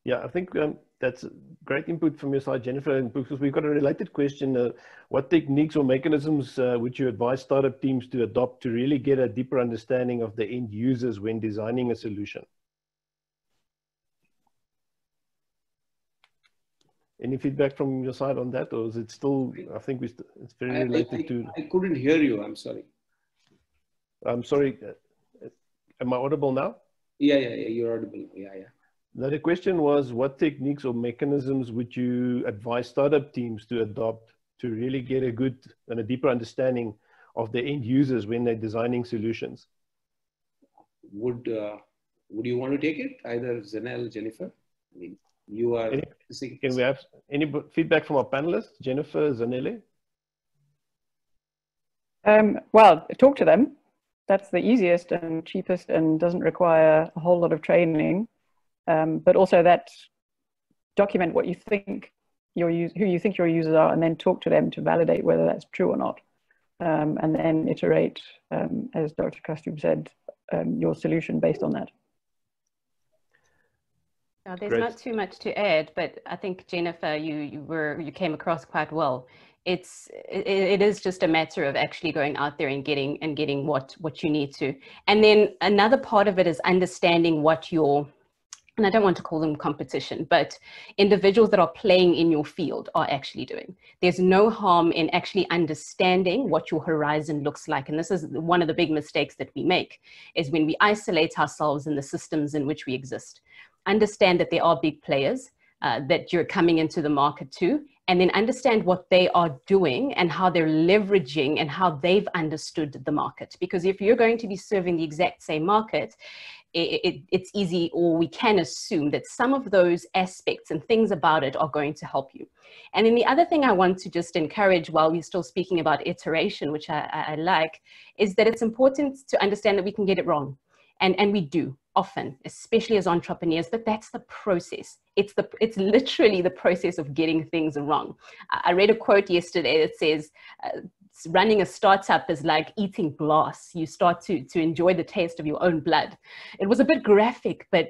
Speaker 1: Yeah, I think um, that's great input from your side, Jennifer. And because we've got a related question, uh, what techniques or mechanisms uh, would you advise startup teams to adopt to really get a deeper understanding of the end users when designing a solution? Any feedback from your side on that, or is it still? I think we it's very related
Speaker 2: I, I,
Speaker 1: to.
Speaker 2: I couldn't hear you. I'm sorry.
Speaker 1: I'm sorry. Uh, am I audible now?
Speaker 2: Yeah, yeah, yeah. You're audible. Yeah, yeah.
Speaker 1: Now the question was, what techniques or mechanisms would you advise startup teams to adopt to really get a good and a deeper understanding of the end users when they're designing solutions?
Speaker 2: Would uh, Would you want to take it, either Zanele, Jennifer? I mean, you are.
Speaker 1: Any, can we have any feedback from our panelists, Jennifer, Zanele?
Speaker 3: Um, well, talk to them. That's the easiest and cheapest and doesn't require a whole lot of training. Um, but also that document what you think your who you think your users are, and then talk to them to validate whether that's true or not. Um, and then iterate, um, as Dr. Kaustubh said, um, your solution based on that.
Speaker 4: There's Great. not too much to add, but I think Jennifer, you you were you came across quite well it's it, it is just a matter of actually going out there and getting and getting what what you need to and then another part of it is understanding what your and I don't want to call them competition, but individuals that are playing in your field are actually doing. There's no harm in actually understanding what your horizon looks like. And this is one of the big mistakes that we make is when we isolate ourselves in the systems in which we exist. Understand that there are big players uh, that you're coming into the market to, and then understand what they are doing and how they're leveraging and how they've understood the market. Because if you're going to be serving the exact same market, it, it, it's easy or we can assume that some of those aspects and things about it are going to help you. And then the other thing I want to just encourage while we're still speaking about iteration, which I, I like, is that it's important to understand that we can get it wrong. And, and we do often, especially as entrepreneurs, but that's the process. It's the it's literally the process of getting things wrong. I read a quote yesterday that says, uh, running a startup is like eating glass. You start to to enjoy the taste of your own blood. It was a bit graphic, but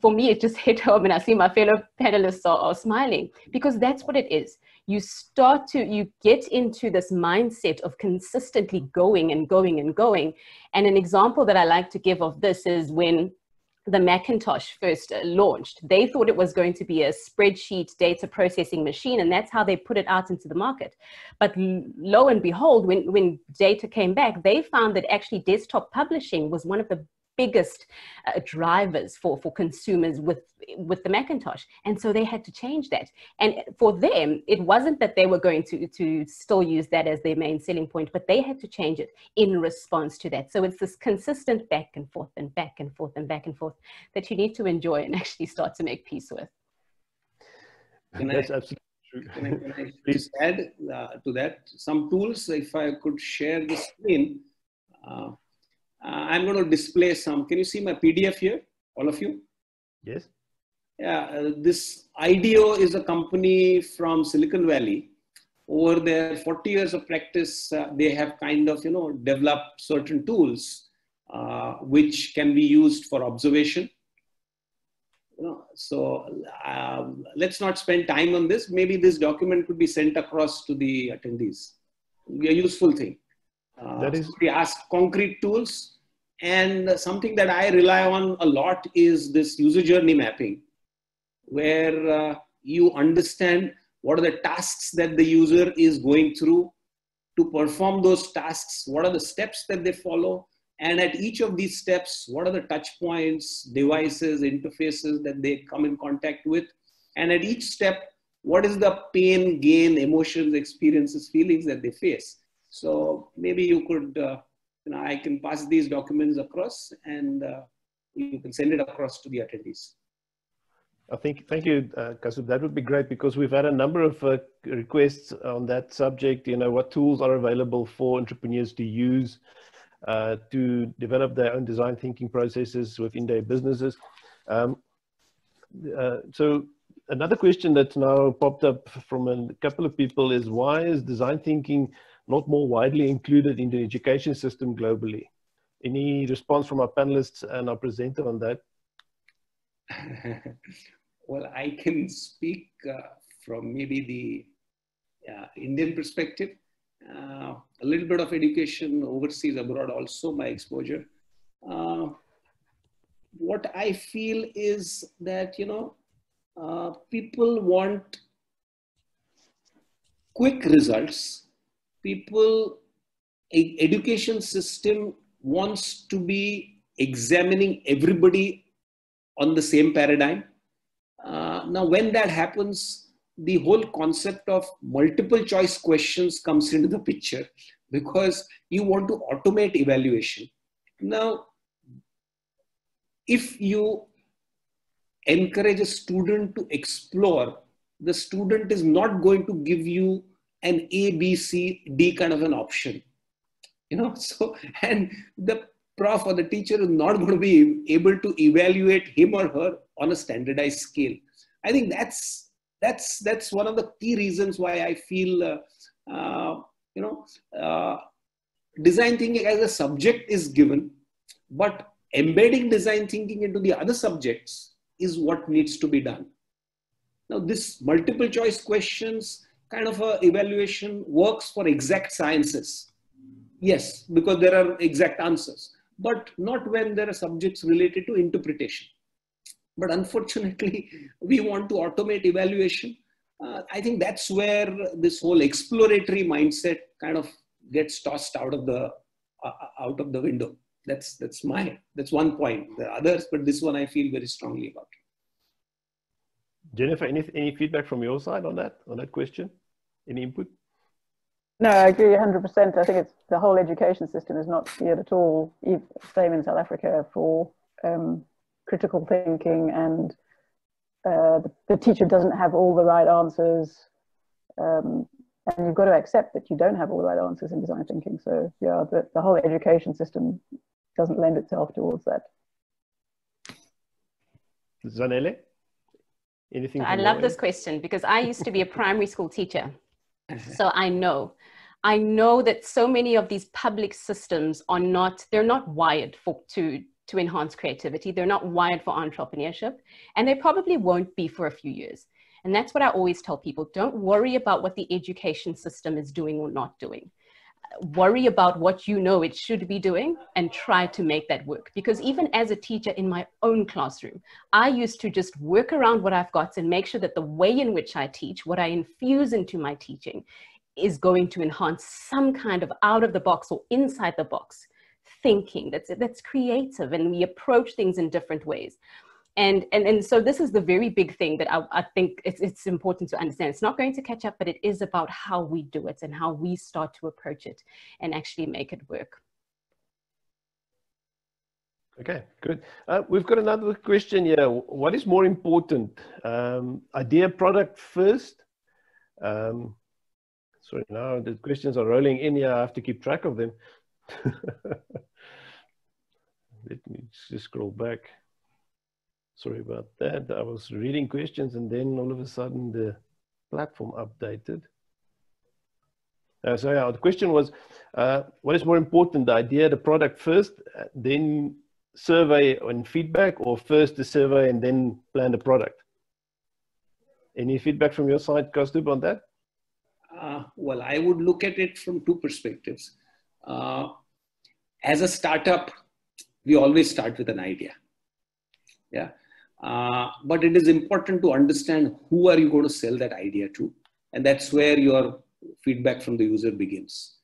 Speaker 4: for me, it just hit home, and I see my fellow panelists are, are smiling because that's what it is. You start to you get into this mindset of consistently going and going and going. And an example that I like to give of this is when the Macintosh first uh, launched. They thought it was going to be a spreadsheet data processing machine, and that's how they put it out into the market. But lo and behold, when, when data came back, they found that actually desktop publishing was one of the biggest uh, drivers for, for consumers with, with the Macintosh. And so they had to change that. And for them, it wasn't that they were going to, to still use that as their main selling point, but they had to change it in response to that. So it's this consistent back and forth and back and forth and back and forth that you need to enjoy and actually start to make peace with.
Speaker 2: Can That's I, absolutely true. Can I, can I please add uh, to that some tools? If I could share the screen. Uh, uh, I'm going to display some. Can you see my PDF here, all of you?
Speaker 1: Yes.
Speaker 2: Yeah, uh, this IDEO is a company from Silicon Valley. Over their 40 years of practice, uh, they have kind of, you know, developed certain tools uh, which can be used for observation. You know, so um, let's not spend time on this. Maybe this document could be sent across to the attendees. Be a useful thing. Uh, that is. we ask concrete tools and something that I rely on a lot is this user journey mapping, where uh, you understand what are the tasks that the user is going through to perform those tasks, what are the steps that they follow, and at each of these steps, what are the touch points, devices, interfaces that they come in contact with, and at each step, what is the pain, gain, emotions, experiences, feelings that they face. So maybe you could uh, you know, I can pass these documents across and uh, you can send it across to the attendees.
Speaker 1: I think, thank you, uh, Kaustubh. That would be great because we've had a number of uh, requests on that subject. You know, what tools are available for entrepreneurs to use uh, to develop their own design thinking processes within their businesses. Um, uh, so another question that's now popped up from a couple of people is why is design thinking not more widely included in the education system globally. Any response from our panelists and our presenter on that?
Speaker 2: well, I can speak uh, from maybe the uh, Indian perspective. Uh, a little bit of education overseas, abroad also, my exposure. Uh, what I feel is that, you know, uh, people want quick results people, education system wants to be examining everybody on the same paradigm. Uh, now, when that happens, the whole concept of multiple choice questions comes into the picture because you want to automate evaluation. Now, if you encourage a student to explore, the student is not going to give you an A, B, C, D kind of an option. You know, so, and the prof or the teacher is not going to be able to evaluate him or her on a standardized scale. I think that's, that's, that's one of the key reasons why I feel, uh, uh, you know, uh, design thinking as a subject is given, but embedding design thinking into the other subjects is what needs to be done. Now, this multiple choice questions kind of a evaluation works for exact sciences. Yes, because there are exact answers, but not when there are subjects related to interpretation. But unfortunately, we want to automate evaluation. Uh, I think that's where this whole exploratory mindset kind of gets tossed out of the uh, out of the window. That's that's my that's one point. The others, but this one I feel very strongly about.
Speaker 1: Jennifer, any any feedback from your side on that on that question? Any input?
Speaker 3: No, I agree 100%. I think it's the whole education system is not geared at all, same in South Africa, for um, critical thinking and uh, the, the, teacher doesn't have all the right answers. Um, and you've got to accept that you don't have all the right answers in design thinking. So yeah, the, the whole education system doesn't lend itself towards that.
Speaker 1: Zanele? Anything?
Speaker 4: I love this question because I used to be a primary school teacher. Uh-huh. So I know. I know that so many of these public systems are not, they're not wired for to to enhance creativity. They're not wired for entrepreneurship, and they probably won't be for a few years. And that's what I always tell people don't worry about what the education system is doing or not doing. Worry about what you know it should be doing and try to make that work. Because even as a teacher in my own classroom, I used to just work around what I've got and make sure that the way in which I teach, what I infuse into my teaching, is going to enhance some kind of out of the box or inside the box thinking that's that's creative and we approach things in different ways and and and so this is the very big thing that I, I, think it's it's important to understand. It's not going to catch up but it is about how we do it and how we start to approach it and actually make it work.
Speaker 1: Okay good. Uh, we've got another question here. What is more important um, idea product first? Um, sorry now the questions are rolling in here. I have to keep track of them. Let me just scroll back. Sorry about that. I was reading questions and then all of a sudden the platform updated. Uh, so yeah, the question was, uh, what is more important, the idea, the product first, uh, then survey and feedback, or first the survey and then plan the product? Any feedback from your side, Kaustubh, on that?
Speaker 2: Uh, well, I would look at it from two perspectives. Uh, as a startup, we always start with an idea. Yeah. Uh, but it is important to understand who are you going to sell that idea to. And that's where your feedback from the user begins.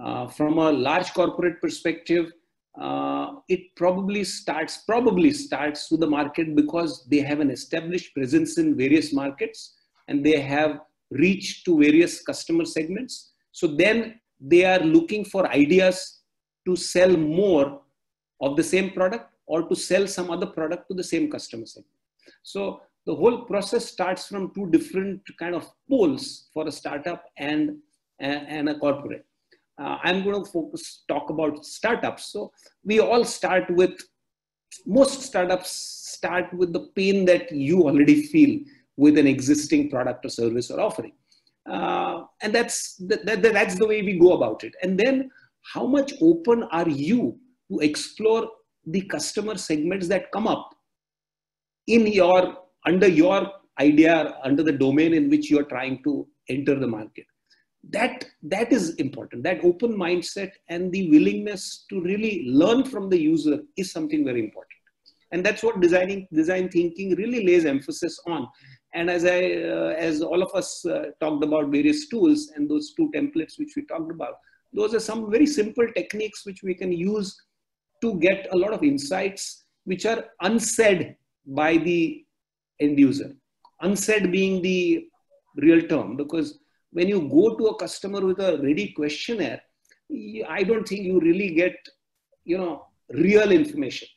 Speaker 2: Uh, from a large corporate perspective, uh, it probably starts probably starts with the market because they have an established presence in various markets and they have reach to various customer segments. So then they are looking for ideas to sell more of the same product or to sell some other product to the same customer segment. So the whole process starts from two different kind of poles for a startup and, and a corporate. Uh, I'm going to focus, talk about startups. So we all start with, most startups start with the pain that you already feel with an existing product or service or offering. Uh, and that's, that, that, that's the way we go about it. And then how much open are you to explore the customer segments that come up in your under your idea under the domain in which you are trying to enter the market. That that is important. That open mindset and the willingness to really learn from the user is something very important. And that's what designing design thinking really lays emphasis on. And as i uh, as all of us uh, talked about various tools and those two templates which we talked about those are some very simple techniques which we can use to get a lot of insights which are unsaid by the end user. Unsaid being the real term, because when you go to a customer with a ready questionnaire, I don't think you really get, you know, real information.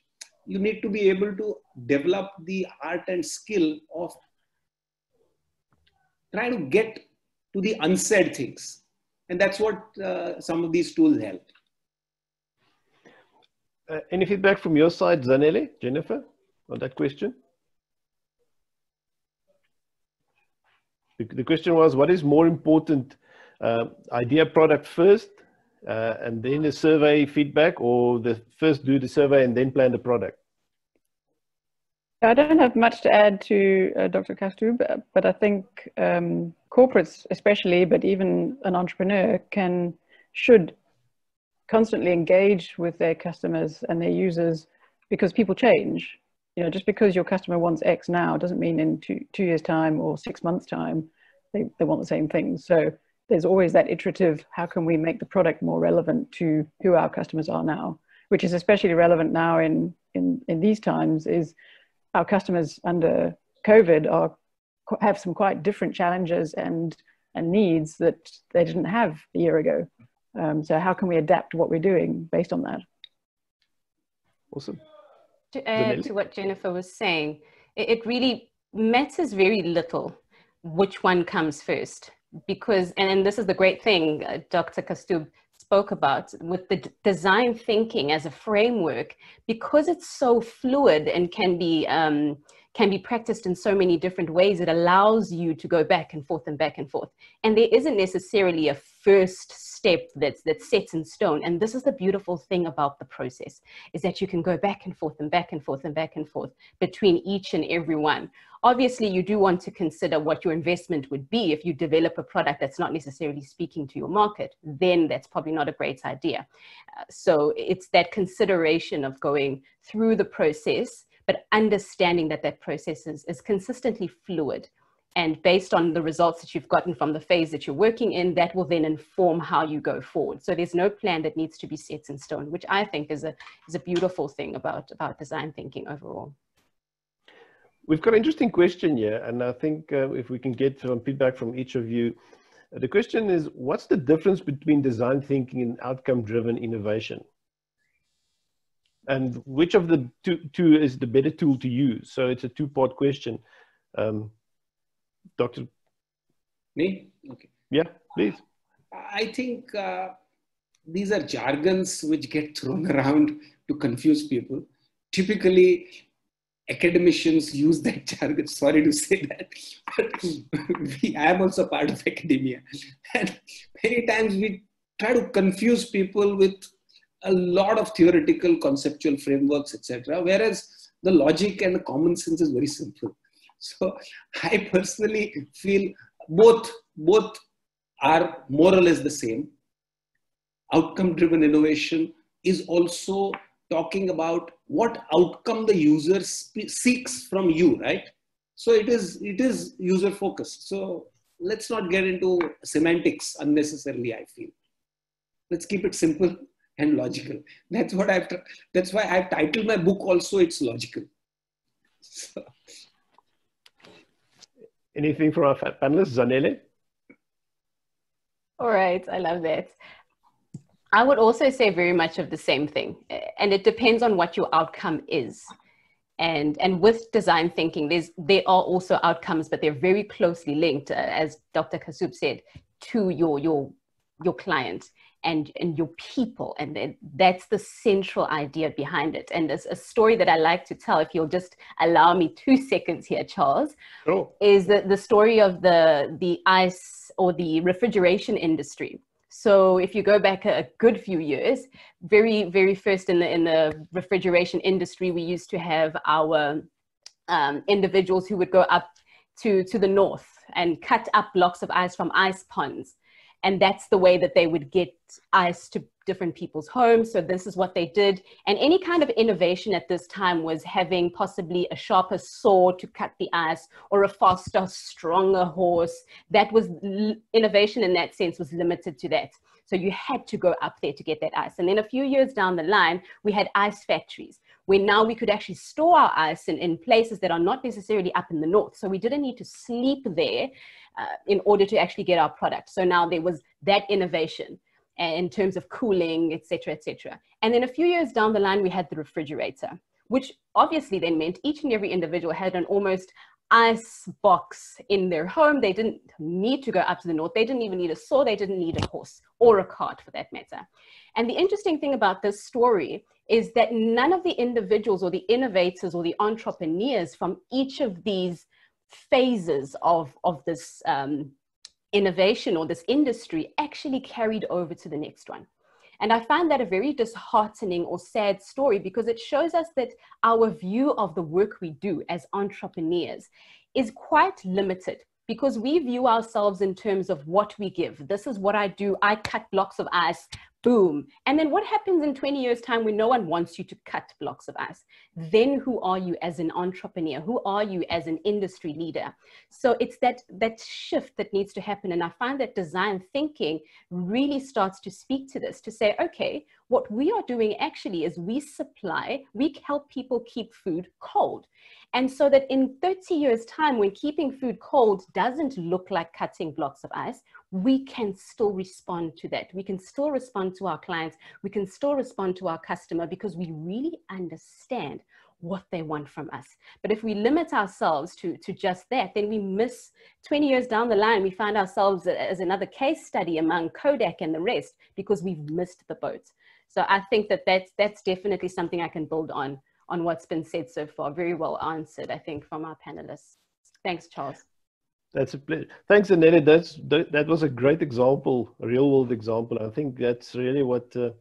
Speaker 2: You need to be able to develop the art and skill of trying to get to the unsaid things. And that's what uh, some of these tools help.
Speaker 1: Uh, any feedback from your side, Zanele, Jennifer, on that question? The, the question was, what is more important, uh, idea product first, uh, and then the survey feedback, or the first do the survey and then plan the product?
Speaker 3: I don't have much to add to uh, Dr. Kaustubh, but I think um, corporates, especially, but even an entrepreneur, can should constantly engage with their customers and their users because people change. You know, just because your customer wants X now doesn't mean in two, two years' time or six months' time they, they want the same things. So there's always that iterative how can we make the product more relevant to who our customers are now, which is especially relevant now in, in, in these times, is our customers under COVID are have some quite different challenges and and needs that they didn't have a year ago. Um, so how can we adapt what we're doing based on that?
Speaker 1: Awesome.
Speaker 4: To add to what Jennifer was saying, it, it really matters very little which one comes first because and, and this is the great thing uh, dr kaustubh spoke about with the design thinking as a framework because it's so fluid and can be um, can be practiced in so many different ways it allows you to go back and forth and back and forth. And there isn't necessarily a first step that's that's set in stone. And this is the beautiful thing about the process is that you can go back and forth and back and forth and back and forth between each and every one. Obviously you do want to consider what your investment would be if you develop a product that's not necessarily speaking to your market then that's probably not a great idea. Uh, so it's that consideration of going through the process but understanding that that process is, is consistently fluid and based on the results that you've gotten from the phase that you're working in that will then inform how you go forward so there's no plan that needs to be set in stone which i think is a is a beautiful thing about about design thinking overall
Speaker 1: We've got an interesting question here, and I think uh, if we can get some feedback from each of you. The question is, what's the difference between design thinking and outcome-driven innovation? And which of the two, two, is the better tool to use? So it's a two-part question. Um, Doctor?
Speaker 2: Me? Okay.
Speaker 1: Yeah, please.
Speaker 2: I think uh, these are jargons which get thrown around to confuse people. Typically, academicians use that jargon. Sorry to say that, but we, I am also part of academia. And many times we try to confuse people with a lot of theoretical conceptual frameworks, etc. Whereas the logic and the common sense is very simple. So I personally feel both, both are more or less the same. Outcome driven innovation is also talking about what outcome the user seeks from you, right? So it is, it is user focused. So let's not get into semantics unnecessarily, I feel. Let's keep it simple and logical. That's what I've, that's why I've titled my book also, it's logical. So.
Speaker 1: Anything from our panelists, Zanele?
Speaker 4: All right, I love that. I would also say very much of the same thing. And it depends on what your outcome is. And, and with design thinking, there's, there are also outcomes, but they're very closely linked, uh, as Dr. Kaustubh said, to your, your, your client and, and your people. And that's the central idea behind it. And there's a story that I like to tell, if you'll just allow me two seconds here, Charles, is the, the story of the, the ice or the refrigeration industry. So if you go back a good few years, very, very first in the, in the refrigeration industry, we used to have our um, individuals who would go up to, to the north and cut up blocks of ice from ice ponds. And that's the way that they would get ice to different people's homes. So this is what they did. And any kind of innovation at this time was having possibly a sharper saw to cut the ice or a faster, stronger horse. That was innovation in that sense was limited to that. So you had to go up there to get that ice. And then a few years down the line, we had ice factories where now we could actually store our ice in, in places that are not necessarily up in the north. So we didn't need to sleep there uh, in order to actually get our product. So now there was that innovation in terms of cooling, etc., etc. And then a few years down the line, we had the refrigerator, which obviously then meant each and every individual had an almost ice box in their home. They didn't need to go up to the north. They didn't even need a saw. They didn't need a horse or a cart for that matter. And the interesting thing about this story is that none of the individuals or the innovators or the entrepreneurs from each of these phases of, of this um, innovation or this industry actually carried over to the next one. And I find that a very disheartening or sad story because it shows us that our view of the work we do as entrepreneurs is quite limited because we view ourselves in terms of what we give. This is what I do. I cut blocks of ice boom. And then what happens in 20 years' time when no one wants you to cut blocks of ice? Then who are you as an entrepreneur? Who are you as an industry leader? So it's that that shift that needs to happen. And I find that design thinking really starts to speak to this to say, okay, what we are doing actually is we supply, we help people keep food cold. And so that in 30 years' time, when keeping food cold doesn't look like cutting blocks of ice, we can still respond to that. We can still respond to our clients. We can still respond to our customer because we really understand what they want from us. But if we limit ourselves to, to just that, then we miss 20 years down the line, we find ourselves as another case study among Kodak and the rest because we've missed the boat. So I think that that's, that's definitely something I can build on, on what's been said so far. Very well answered, I think, from our panelists. Thanks, Charles.
Speaker 1: That's a pleasure. Thanks, Annette. That's that, that was a great example, a real world example. I think that's really what uh,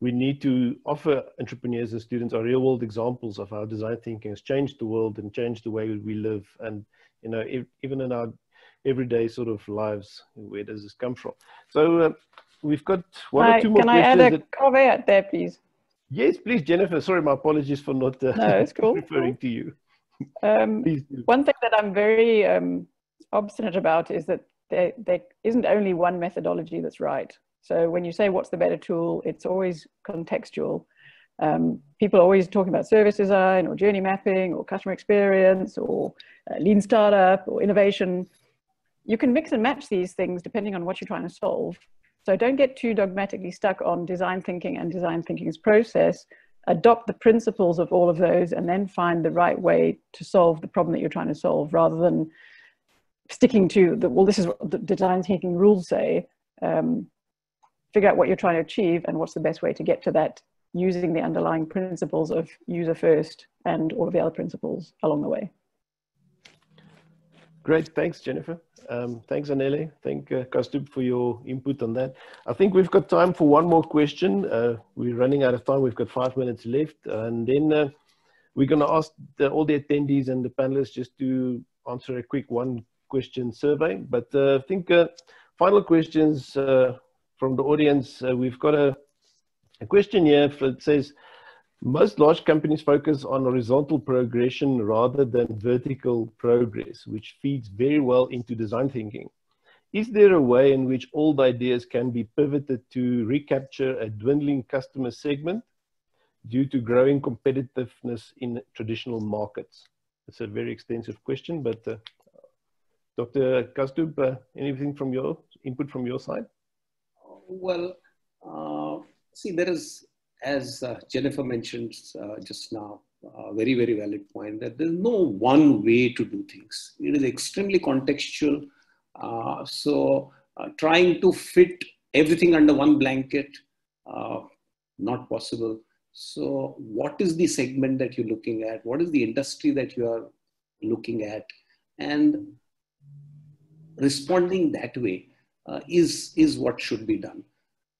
Speaker 1: we need to offer entrepreneurs and students are real world examples of how design thinking has changed the world and changed the way we live. And you know, if, even in our everyday sort of lives, where does this come from? So uh, we've got one Hi, or two more
Speaker 3: can
Speaker 1: questions.
Speaker 3: Can I add a that... caveat there, please?
Speaker 1: Yes, please, Jennifer. Sorry, my apologies for not uh,
Speaker 3: no, it's cool.
Speaker 1: referring to you.
Speaker 3: Um, one thing that I'm very um, obstinate about is that there, there isn't only one methodology that's right. So when you say what's the better tool, it's always contextual. Um, people are always talking about service design or journey mapping or customer experience or uh, lean startup or innovation. You can mix and match these things depending on what you're trying to solve. So don't get too dogmatically stuck on design thinking and design thinking's process. Adopt the principles of all of those and then find the right way to solve the problem that you're trying to solve rather than sticking to the, well, this is what the design thinking rules say. Um, figure out what you're trying to achieve and what's the best way to get to that using the underlying principles of user first and all of the other principles along the way.
Speaker 1: Great, thanks Jennifer. Um, thanks Zanele, thank uh, Kaustubh for your input on that. I think we've got time for one more question. Uh, we're running out of time, we've got five minutes left and then uh, we're gonna ask the, all the attendees and the panelists just to answer a quick one question survey. But uh, I think uh, final questions uh, from the audience. we've got a, a question here that says, most large companies focus on horizontal progression rather than vertical progress, which feeds very well into design thinking. Is there a way in which old ideas can be pivoted to recapture a dwindling customer segment due to growing competitiveness in traditional markets? It's a very extensive question, but uh, Dr. Kaustubh, uh, anything from your input from your side?
Speaker 2: Well, uh, see, there is, as uh, Jennifer mentioned uh, just now, a very, very valid point that there's no one way to do things. It is extremely contextual. Uh, so uh, trying to fit everything under one blanket, not possible. So what is the segment that you're looking at? What is the industry that you are looking at? And responding that way uh, is, is what should be done.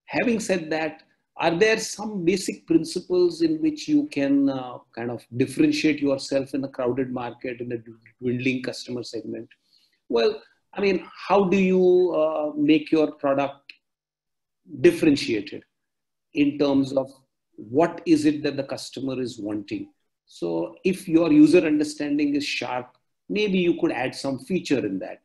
Speaker 2: Having said that, are there some basic principles in which you can uh, kind of differentiate yourself in a crowded market, in a dwindling customer segment? Well, I mean, how do you uh, make your product differentiated in terms of what is it that the customer is wanting? So if your user understanding is sharp, maybe you could add some feature in that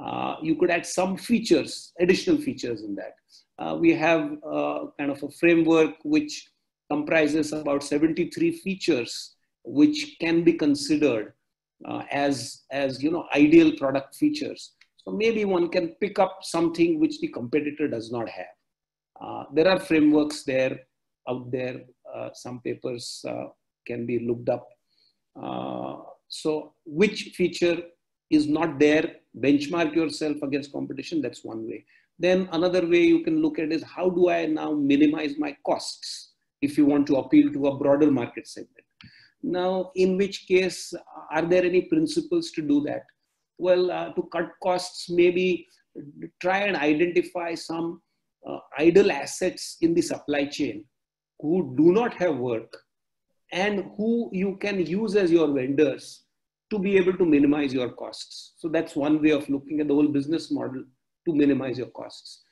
Speaker 2: uh, you could add some features, additional features in that. Uh, we have uh, kind of a framework which comprises about 73 features which can be considered uh, as, as you know, ideal product features. So maybe one can pick up something which the competitor does not have. Uh, there are frameworks there, out there. Uh, some papers can be looked up. so which feature is not there, benchmark yourself against competition, that's one way. Then another way you can look at is how do I now minimize my costs if you want to appeal to a broader market segment. Now, in which case, are there any principles to do that? Well, uh, to cut costs, maybe try and identify some uh, idle assets in the supply chain who do not have work and who you can use as your vendors to be able to minimize your costs. So that's one way of looking at the whole business model to minimize your costs.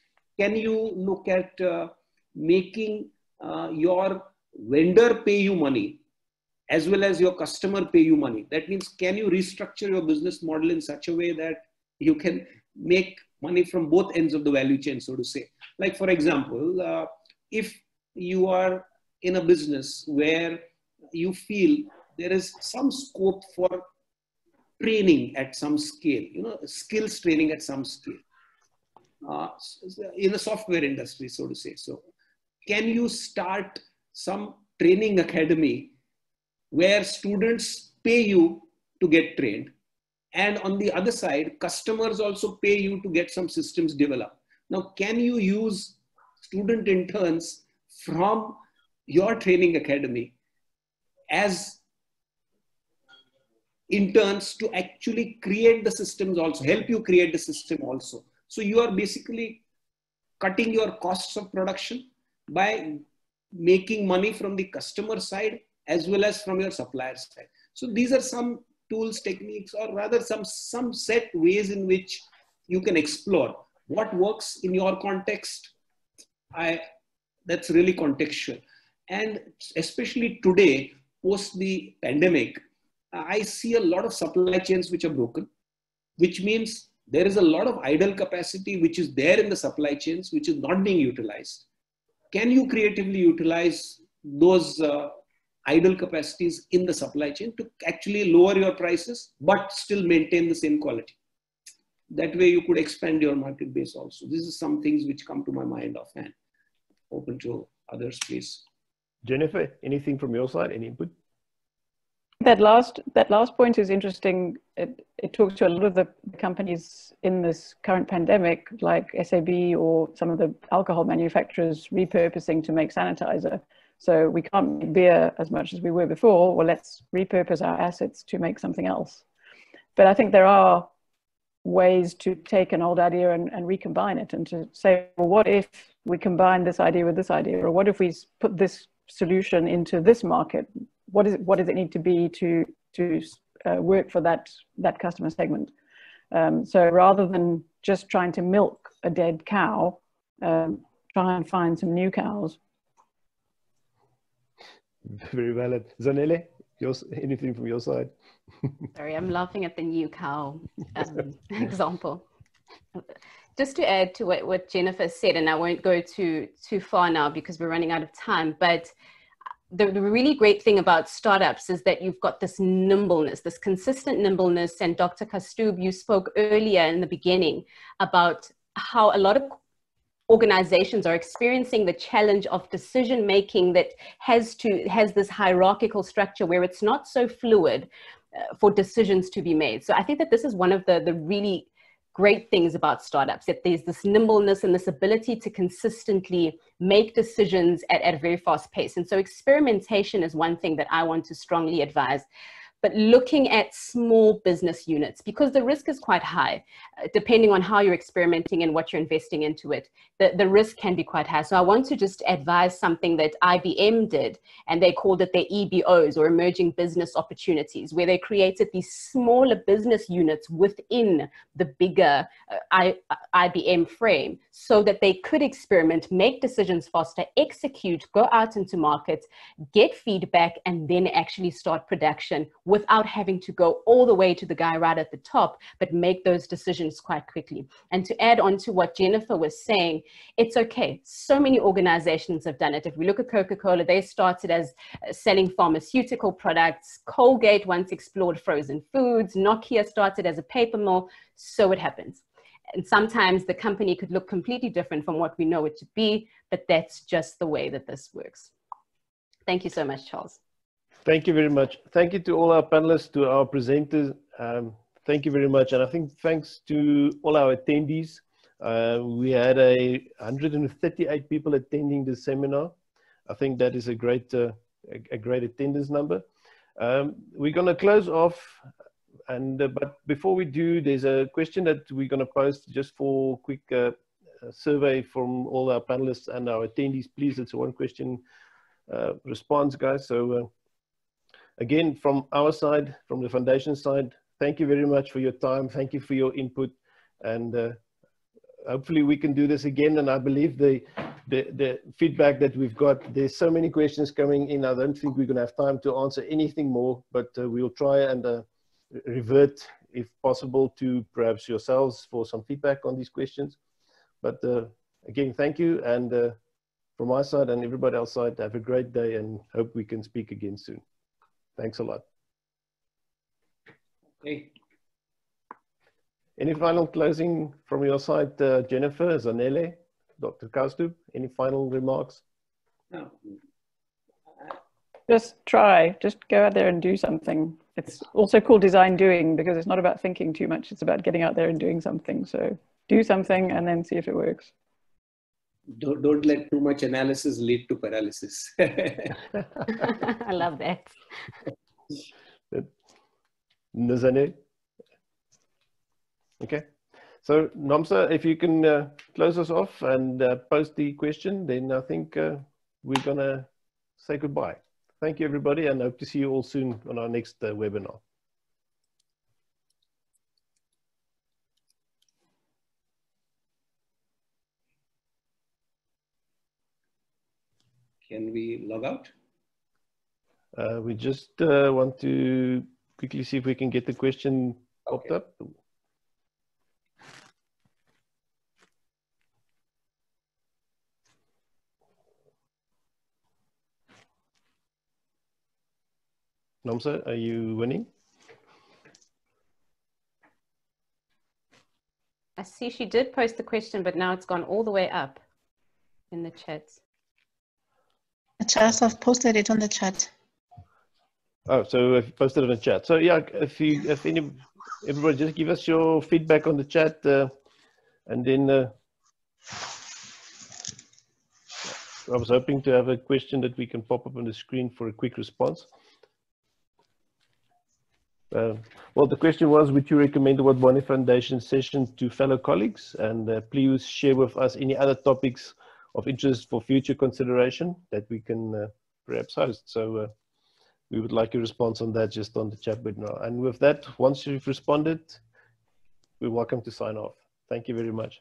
Speaker 2: Can you look at uh, making uh, your vendor pay you money as well as your customer pay you money? That means, can you restructure your business model in such a way that you can make money from both ends of the value chain, so to say? Like, for example, uh, if you are in a business where you feel there is some scope for training at some scale, you know, skills training at some scale uh, in the software industry, so to say. So, can you start some training academy where students pay you to get trained? And on the other side, customers also pay you to get some systems developed. Now, can you use student interns from your training academy as interns to actually create the systems also, help you create the system also. So you are basically cutting your costs of production by making money from the customer side as well as from your supplier side. So these are some tools, techniques, or rather some, some set ways in which you can explore what works in your context. I, that's really contextual. And especially today, post the pandemic, I see a lot of supply chains which are broken, which means there is a lot of idle capacity which is there in the supply chains which is not being utilized. Can you creatively utilize those uh, idle capacities in the supply chain to actually lower your prices but still maintain the same quality? That way you could expand your market base also. This is some things which come to my mind offhand. Open to others, please.
Speaker 1: Jennifer, anything from your side? Any input?
Speaker 3: That last that last point is interesting. It, it talks to a lot of the companies in this current pandemic, like SAB or some of the alcohol manufacturers repurposing to make sanitizer. So we can't make beer as much as we were before. Well, let's repurpose our assets to make something else. But I think there are ways to take an old idea and, and recombine it and to say, well, what if we combine this idea with this idea? Or what if we put this solution into this market? What is it, what does it need to be to to uh, work for that that customer segment? Um, so rather than just trying to milk a dead cow, um, try and find some new cows.
Speaker 1: Very valid, Zanele. Yours, anything from your side?
Speaker 4: Sorry, I'm laughing at the new cow um, example. Just to add to what, what Jennifer said, and I won't go too too far now because we're running out of time, but the, the, really great thing about startups is that you've got this nimbleness, this consistent nimbleness. And Dr. Kaustubh, you spoke earlier in the beginning about how a lot of organizations are experiencing the challenge of decision making that has to has this hierarchical structure where it's not so fluid uh, for decisions to be made. So I think that this is one of the the really great things about startups that there's this nimbleness and this ability to consistently make decisions at, at a very fast pace. And so experimentation is one thing that I want to strongly advise but looking at small business units because the risk is quite high, uh, depending on how you're experimenting and what you're investing into it. The, the risk can be quite high. So I want to just advise something that IBM did, and they called it their EBOs or emerging business opportunities, where they created these smaller business units within the bigger uh, I, uh, IBM frame so that they could experiment, make decisions faster, execute, go out into markets, get feedback, and then actually start production without having to go all the way to the guy right at the top, but make those decisions quite quickly. And to add on to what Jennifer was saying, it's okay. So many organizations have done it. If we look at Coca Cola, they started as uh, selling pharmaceutical products. Colgate once explored frozen foods. Nokia started as a paper mill. So it happens. And sometimes the company could look completely different from what we know it to be, but that's just the way that this works. Thank you so much, Charles.
Speaker 1: Thank you very much. Thank you to all our panelists, to our presenters. Um, thank you very much. And I think thanks to all our attendees. Uh, we had a 138 people attending the seminar. I think that is a great, uh, a, a, great attendance number. Um, we're going to close off, and uh, but before we do, there's a question that we're going to post just for quick uh, survey from all our panelists and our attendees, please. It's a one question uh, response, guys. So uh, again, from our side, from the foundation side, thank you very much for your time. Thank you for your input. And uh, hopefully we can do this again. And I believe the, the, the, feedback that we've got, there's so many questions coming in. I don't think we're going to have time to answer anything more, but uh, we'll try and uh, revert, if possible, to perhaps yourselves for some feedback on these questions. But uh, again, thank you. And uh, from my side and everybody else side, have a great day and hope we can speak again soon. Thanks a lot.
Speaker 2: Okay.
Speaker 1: Any final closing from your side, uh, Jennifer, Zanele, Dr. Kaustubh? Any final remarks?
Speaker 2: No.
Speaker 3: Just try, just go out there and do something. It's also called design doing because it's not about thinking too much. It's about getting out there and doing something. So do something and then see if it works.
Speaker 2: Don't, don't let too much analysis lead to paralysis.
Speaker 4: I love that.
Speaker 1: Nazane? Okay. So Nomsa, if you can uh, close us off and uh, post the question, then I think uh, we're going to say goodbye. Thank you, everybody, and hope to see you all soon on our next uh, webinar.
Speaker 2: Can we log out?
Speaker 1: Uh, we just uh, want to quickly see if we can get the question popped
Speaker 2: Okay.
Speaker 1: up. Nomsa, are you winning?
Speaker 4: I see she did post the question, but now it's gone all the way up in the chat.
Speaker 5: Charles, I've posted it on the chat.
Speaker 1: Oh, so you posted it in the chat. So yeah, if you, if any, everybody just give us your feedback on the chat, uh, and then uh, I was hoping to have a question that we can pop up on the screen for a quick response. Uh, well, the question was, would you recommend the Wadhwani Foundation session to fellow colleagues? And uh, please share with us any other topics of interest for future consideration that we can uh, perhaps host. So uh, we would like a response on that just on the chat bit now. And with that, once you've responded, we're welcome to sign off. Thank you very much.